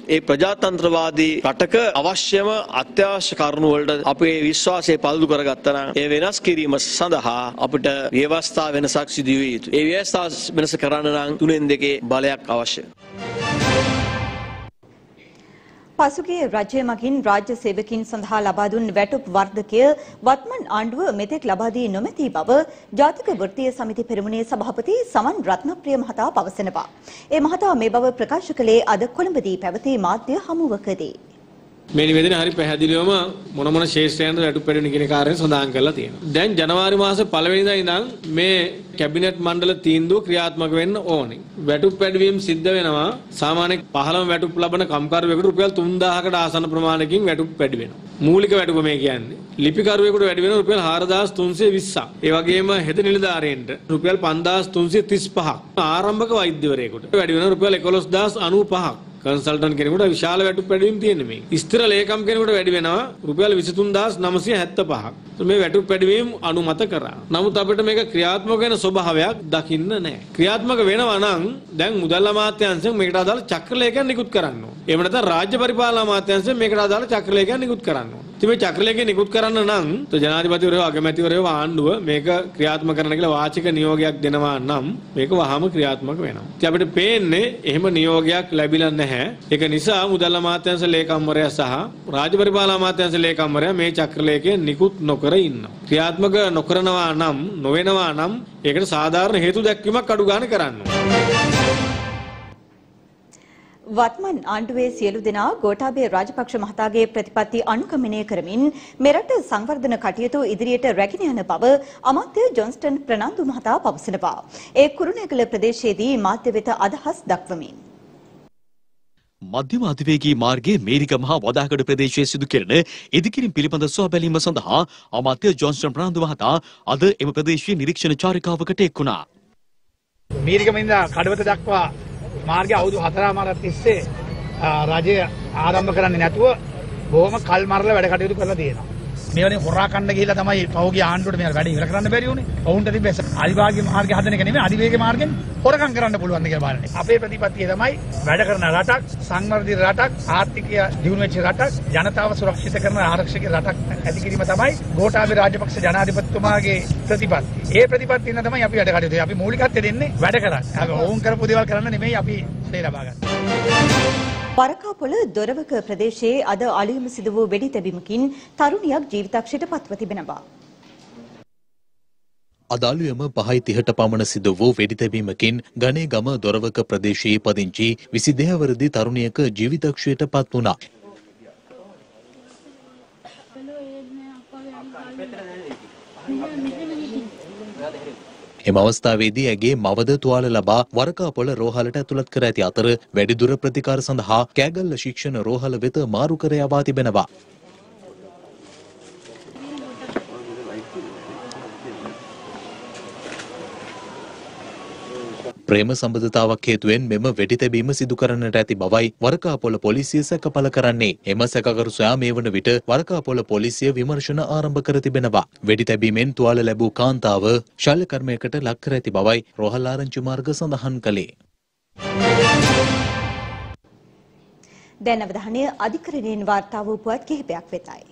ඒ ප්‍රජාතන්ත්‍රවාදී රටක අවශ්‍යම අත්‍යවශ්‍ය කරුණු වලට අපේ විශ්වාසය පළුදු කරගත්තා නම් ඒ වෙනස් කිරීම සඳහා සඳහා අපිට ව්‍යවස්ථා වෙනසක් සිදු විය යුතුයි. ඒ ව්‍යවස්ථා වෙනස කරන්න නම් තුනෙන් දෙකේ බලයක් අවශ්‍යයි. පසුගිය රජය මගින් රාජ්‍ය සේවකින් සඳහා ලබා දුන් වැටුප් වර්ධකය වත්මන් ආණ්ඩුව මෙතෙක් ලබා දී නොමැති බව ජාතික වෘත්තීය සමිති පෙරමුණේ සභාපති සමන් රත්නප්‍රිය මහතා පවසනවා. ඒ මහතා මේ බව ප්‍රකාශ කළේ අද කොළඹදී පැවති මාධ්‍ය හමුවකදී. මේ නිවේදනය හරි පැහැදිලිවම මොන මොන ශේෂ්ත්‍රයන්ද වැටුප් පැඩෙන කියන කාර්යය සඳහන් කරලා තියෙනවා. දැන් ජනවාරි මාසේ පළවෙනිදා ඉඳන් මේ කැබිනට් මණ්ඩල තීන්දුව ක්‍රියාත්මක වෙන්න ඕනේ. වැටුප් පැඩවීම සිද්ධ වෙනවා සාමාන්‍ය 15ම වැටුප් ලබන කම්කරුවෙකුට රුපියල් 3000කට ආසන්න ප්‍රමාණයකින් වැටුප් පැඩි වෙනවා. මූලික වැටුප මේ කියන්නේ. ලිපිකරුවෙකුට වැඩි වෙන රුපියල් 4320ක්. ඒ වගේම හෙද නිලධාරීන්ට රුපියල් 5335ක්. ආරම්භක වෛද්‍යවරයෙකුට වැඩි වෙන රුපියල් 11095ක්. කන්සල්ටන්ට් කෙනෙකුට විශාල වැටුප් වැඩිවීම තියෙන මේ. ස්ථිර ලේකම් කෙනෙකුට වැඩි වෙනවා රුපියල් 23975ක්. මේ වැටුප් වැඩිවීම අනුමත කරා. නමුත් අපිට මේක ක්‍රියාත්මක වෙන ස්වභාවයක් දකින්න නැහැ. ක්‍රියාත්මක වෙනවා නම් දැන් මුදල් අමාත්‍යාංශයෙන් මේකට අදාළ චක්‍රලේඛයන් නිකුත් කරන්න ඕන. එහෙම නැත්නම් රාජ්‍ය පරිපාලන අමාත්‍යාංශයෙන් මේකට අදාළ චක්‍රලේඛයන් නිකුත් කරන්න ඕන. ඉතින් මේ චක්‍රලේඛය නිකුත් කරන්න නම් ජනාධිපතිවරයෝ අගමැතිවරයෝ ආණ්ඩුව මේක ක්‍රියාත්මක කරන්න කියලා වාචික නියෝගයක් දෙනවා නම් මේක වහාම ක්‍රියාත්මක වෙනවා. ඉතින් අපිට පේන්නේ එහෙම නියෝගයක් ලැබිලා නැහැ. ඒක නිසා මුදල් අමාත්‍යාංශ ලේකම්වරයා සහ රාජ්‍ය පරිපාලන අමාත්‍යාංශ ලේකම්වරයා මේ චක්‍රලේඛය නිකුත් නොකර ඉන්නවා. ක්‍රියාත්මක නොකරනවා නම් නොවෙනවා නම් ඒකට සාධාරණ හේතු දැක්වීමක් අඩු ගන්න කරන්න ඕනේ. වත්මන් ආණ්ඩුවේ සියලු දෙනා ගෝඨාභය රාජපක්ෂ මහතාගේ ප්‍රතිපත්ති අනුගමනය කරමින් මෙරට සංවර්ධන කටයුතු ඉදිරියට රැගෙන යන බව අමාත්‍ය ජොන්ස්ටන් ප්‍රනාන්දු මහතා පවසනවා. ඒ කුරුණෑගල ප්‍රදේශයේදී මාධ්‍ය වෙත අදහස් දක්වමින් මධ්‍යම අධිවේගී මාර්ගයේ මේරික මහා වදාගඩ ප්‍රදේශයේ සිදු කෙරෙන ඉදිකිරීම් පිළිබඳ සොයා බැලීම සඳහා අමාත්‍ය ජොන්ස්ටන් ප්‍රනාන්දු මහතා අද එම ප්‍රදේශයේ නිරීක්ෂණ චාරිකාවකට එක් වුණා. මීරිකම ඉඳලා කඩවත දක්වා මාර්ගය අවුරුදු හතරමාරක් තිස්සේ රජය ආරම්භ කරන්නේ නැතුව බොහොම කල් මරලා වැඩ කටයුතු කරලා තියෙනවා. මේවනේ හොරා කන්න ගිහිල්ලා තමයි පහුගිය ආණ්ඩුවට මේ වැඩ ඉවර කරන්න බැරි වුණේ. ඔවුන්ට තිබ්බ අධිභාග්‍ය මාර්ගය හදන එක නෙමෙයි අධිවේග මාර්ගෙන් හොරකම් කරන්න පුළුවන් ද කියලා බලන්නේ. අපේ ප්‍රතිපත්තිය තමයි වැඩ කරන රටක්, සංවර්ධිත රටක්, ආර්ථිකය දියුණු වෙච්ච රටක්, ජනතාව සුරක්ෂිත කරන ආරක්ෂක රටක් ඇති කිරීම තමයි ගෝඨාභය රාජපක්ෂ ජනාධිපතිතුමාගේ ප්‍රතිපත්තිය. ඒ ප්‍රතිපත්තියෙන් තමයි අපි වැඩ කටයුතු. අපි මූලිකත්වය දෙන්නේ වැඩ කරන්න. අපි ඔවුන් කරපු දේවල් කරන්න නෙමෙයි අපි ශ්‍රේ ලබා ගන්න. වරකාපොළ දොරවක ප්‍රදේශයේ අද අලුයම සිදු වූ වෙඩි තැබීමකින් තරුණියක් ජීවිතක්ෂයට පත්ව තිබෙනවා. අදාළුයම පහයි තිහට පමණ සිදු වූ වෙඩිතැබීමකින් ගනේ ගම දොරවක ප්‍රදේශයේ පදිංචි විසි දෙහවරදි තරුණයක ජීවිතක්ෂයට පත් වුණා. එම අවස්ථාවේදී ඇගේ මවද තුවාල ලබා වරකාපොළ රෝහලට ඇතුළත් කර ඇති අතර වැඩිදුර ප්‍රතිකාර සඳහා කෑගල්ල ශික්ෂණ රෝහල වෙත මාරු කර යවා තිබෙනවා. ප්‍රේම සම්බඳතාවක් හේතුවෙන් මෙම වෙඩි තැබීම සිදු කරන්නට ඇති බවයි වරකාපොළ පොලිසිය සැකපල කරන්නේ. එම සැකකරු සොයා මේ වන විට වරකාපොළ පොලිසිය විමර්ශන ආරම්භ කර තිබෙනවා. වෙඩි තැබීමෙන් තුවාල ලැබූ කාන්තාව ශල්‍ය කර්මයකට ලක් කර ඇති බවයි රෝහල් ආරංචි මාර්ග සඳහන් කළේ. දැන් අවධානය අධිකරණයෙන් වාර්තා වූ පුවත් කිහිපයක් වෙතයි.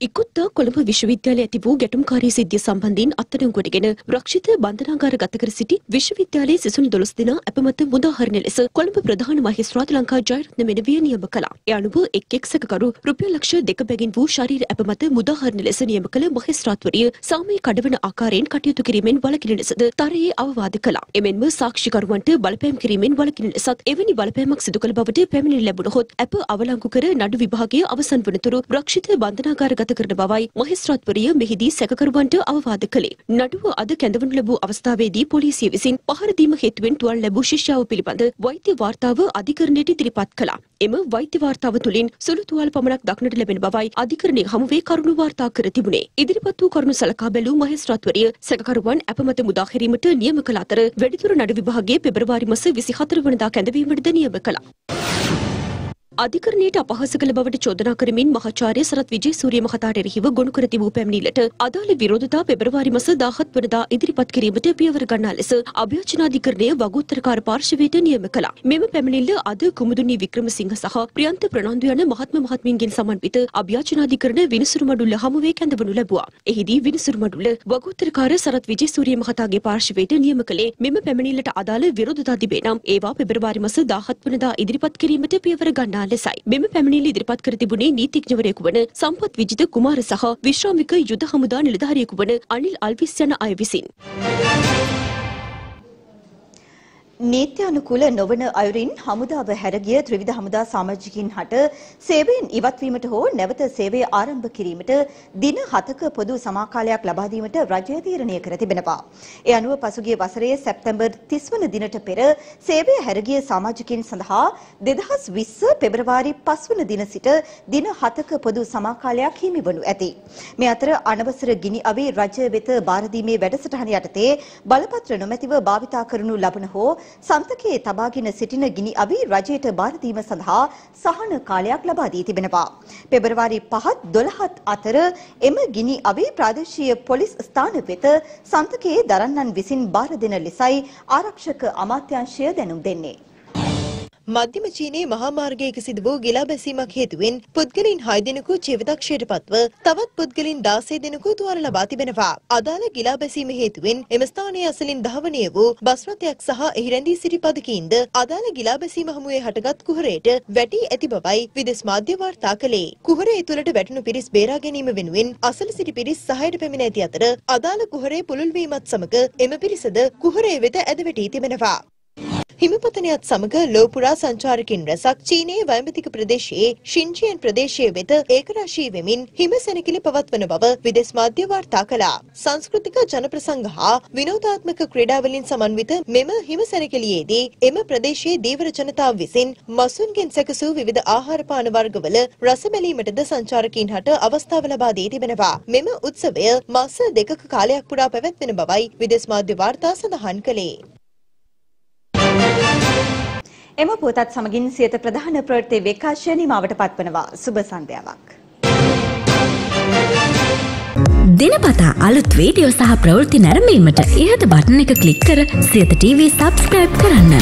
ඉකුත්තා කොළඹ විශ්වවිද්‍යාලය ඇති වූ ගැටුම්කාරී සිද්ධිය සම්බන්ධයෙන් අත්අඩංගුවටගෙන රක්ෂිත බන්ධනාගාර ගත කර සිටි විශ්වවිද්‍යාලයේ සිසුන් 12 දෙනා අපමත මුදාහරණ ලෙස කොළඹ ප්‍රධාන මහේස්ත්‍රාත් ලංකා ජයරත්න මෙනවිය නියම කළා. ඒ අනුව එක් එක් සැකකරු රුපියල් ලක්ෂ දෙක බැගින් වූ ශරීර අපමත මුදාහරණ ලෙස නියම කළ මහේස්ත්‍රාත්වරිය සාමය කඩවන ආකාරයෙන් කටයුතු කිරීමෙන් වළකින ලෙසද තරයේ අවවාද කළා. එමෙන්ම සාක්ෂිකරුවන්ට බලපෑම් කිරීමෙන් වළකින ලෙසත් එවැනි බලපෑමක් සිදු කළ බවට පැමිණිලි ලැබුණහොත් අප අවලංගු කර නඩු විභාගය අවසන් වනතුරු රක්ෂිත බන්ධනාගාර ගත කරන බවයි මහේස්ත්‍රාත්වරිය මෙහිදී සැකකරුවන්ට අවවාද කළේ. නඩුව අද කැඳවනු ලැබූ අවස්ථාවේදී පොලිසිය විසින් පහර දීම හේතුවෙන් තුවාල ලැබූ ශිෂ්‍යාව පිළිබඳ වෛද්‍ය වාර්තාව අධිකරණයට ඉදිරිපත් කළා. එම වෛද්‍ය වාර්තාව තුළින් සුළු තුවාල පමණක් දක්නට ලැබෙන බවයි අධිකරණය හමුවේ කරුණු වාර්තා කර තිබුණේ. ඉදිරිපත් වූ කරුණු සලකා බැලූ මහේස්ත්‍රාත්වරිය සැකකරුවන් අපමත මුදාහැරීමට නියම කළ අතර වැඩිදුර නඩු විභාගයේ පෙබරවාරි මාස 24 වනදා කැඳවීමටද නියම කළා. අධිකරණයට අපහාස කළ බවට චෝදනා කරමින් මහාචාර්ය සරත් විජේසූරිය මහතාට එරෙහිව ගොනු කර තිබූ පැමිණිල්ලට අදාළ විරෝධතා පෙබරවාරි මාස 17 වනදා ඉදිරිපත් කිරීමට පියවර ගන්නා ලෙස අභ්‍යර්ථනාධිකරණය වගඋත්තරකාර පාර්ශවයට නියම කළා. මෙම පැමිණිල්ල අද කුමුදුනි වික්‍රමසිංහ සහ ප්‍රියන්ත ප්‍රනන්දු යන මහත්ම මහත්මින්ගෙන් සමන්විත අභ්‍යර්ථනාධිකරණ විනිසුරු මඩුල්ල හමුවේ කැඳවනු ලැබුවා. එහිදී විනිසුරු මඩුල්ල වගඋත්තරකාර සරත් විජේසූරිය මහතාගේ පාර්ශවයට නියම කළේ මෙම පැමිණිල්ලට අදාළ විරෝධතා තිබේ නම් ඒවා පෙබරවාරි මාස 17 වනදා ඉදිරිපත් කිරීමට පියවර ගන්නා ලෙසයි. මෙම පැමිණිලි ඉදිරිපත් කර තිබුණේ නීතිඥවරයෙකු වන සම්පත් විජිත කුමාර සහ විශ්‍රාමික යුද හමුදා නිලධාරියෙකු වන අනිල් අල්විස් යන අය විසින්. නීත්‍යානුකූල නොවන අයුරින් හමුදාව හැරගිය ත්‍රිවිධ හමුදා සමාජිකින් හට සේවයෙන් ඉවත්වීමට හෝ නැවත සේවය ආරම්භ කිරීමට දින 7ක පොදු සමාකාලයක් ලබා දීමට රජය තීරණය කර තිබෙනවා. ඒ අනුව පසුගිය වසරේ සැප්තැම්බර් 30 වන දිනට පෙර සේවය හැරගිය සමාජිකින් සඳහා 2020 පෙබරවාරි 5 වන දින සිට දින 7ක පොදු සමාකාලයක් හිමි වනු ඇති. මේ අතර අනවසර ගිනි අවි රජය වෙත බාර දීමේ වැඩසටහන යටතේ බලපත්‍ර නොමැතිව භාවිතා කරනු ලබන හෝ සන්තකයේ තබාගෙන සිටින ගිනි අවි රජයට බාර දීම සඳහා සහන කාලයක් ලබා දී තිබෙනවා. පෙබරවාරි 5 12 අතර එම ගිනි අවි ප්‍රාදේශීය පොලිස් ස්ථාන වෙත සන්තකයේ දරන්නන් විසින් බාර දෙන ලෙසයි ආරක්ෂක අමාත්‍යාංශය දැනුම් දෙන්නේ. මධ්‍යම චීනයේ මහා මාර්ගයක සිදු වූ ගිලා බැසීමක් හේතුවෙන් පුද්ගලයන් 6 දෙනෙකු ජීවිතක්ෂයට පත්ව තවත් පුද්ගලයන් 16 දෙනෙකු තුවාල ලබා තිබෙනවා. අදාළ ගිලා බැසීම හේතුවෙන් එම ස්ථානයේ අසලින් ධාවනය වූ බස් රථයක් සහ එහි රැඳී සිටි පදකීන්ද අදාළ ගිලා බැසීම හමුවේ හටගත් කුහරයට වැටී ඇති බවයි විදෙස් මාධ්‍ය වාර්තා කළේ. කුහරය තුළට වැටුණු පිරිස් බේරා ගැනීම වෙනුවෙන් අසල සිටි පිරිස් සහයට පැමිණ ඇති අතර අදාළ කුහරේ පුළුල් වීමත් සමග එම පිරිසද කුහරය වෙත ඇද වැටී තිබෙනවා. හිමපතනයත් සමග ලෝපුරා සංචාරකින් රැසක් චීනයේ වයඹතික ප්‍රදේශයේ ශින්ජියන් ප්‍රදේශයේ වෙත ඒකරාශී වෙමින් හිම සැනකිලි පවත්වන බව විදෙස් මාධ්‍ය වාර්තා කළා. සංස්කෘතික ජනප්‍රසංග හා විනෝදාත්මක ක්‍රීඩාවලින් සමන්විත මෙම හිම සැනකෙළියේදී එම ප්‍රදේශයේ දීවර ජනතාව විසින් මසුන්ගෙන් සැකසූ විවිධ ආහාර පාන වර්ගවල රස බැලීමටද සංචාරකීන් හට අවස්ථාව ලබා දී තිබෙනවා. මෙම උත්සවය මාස දෙකක කාලයක් පුරා පැවැත්වෙන බවයි විදෙස් මාධ්‍ය වාර්තා සඳහන් කළේ. එම පුවතත් සමගින් සියත ප්‍රධාන ප්‍රවෘත්ති විකාශය නිමාවට පත්වනවා සුබ සන්ධ්‍යාවක්. දිනපතා අලුත් වීඩියෝ සහ ප්‍රවෘත්ති නැරඹීමට ඉහත බටන එක ක්ලික් කර සියත TV සබස්ක්‍රයිබ් කරන්න.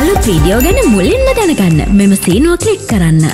අලුත් වීඩියෝ ගැන මුලින්ම දැනගන්න මෙම සීනුව ක්ලික් කරන්න.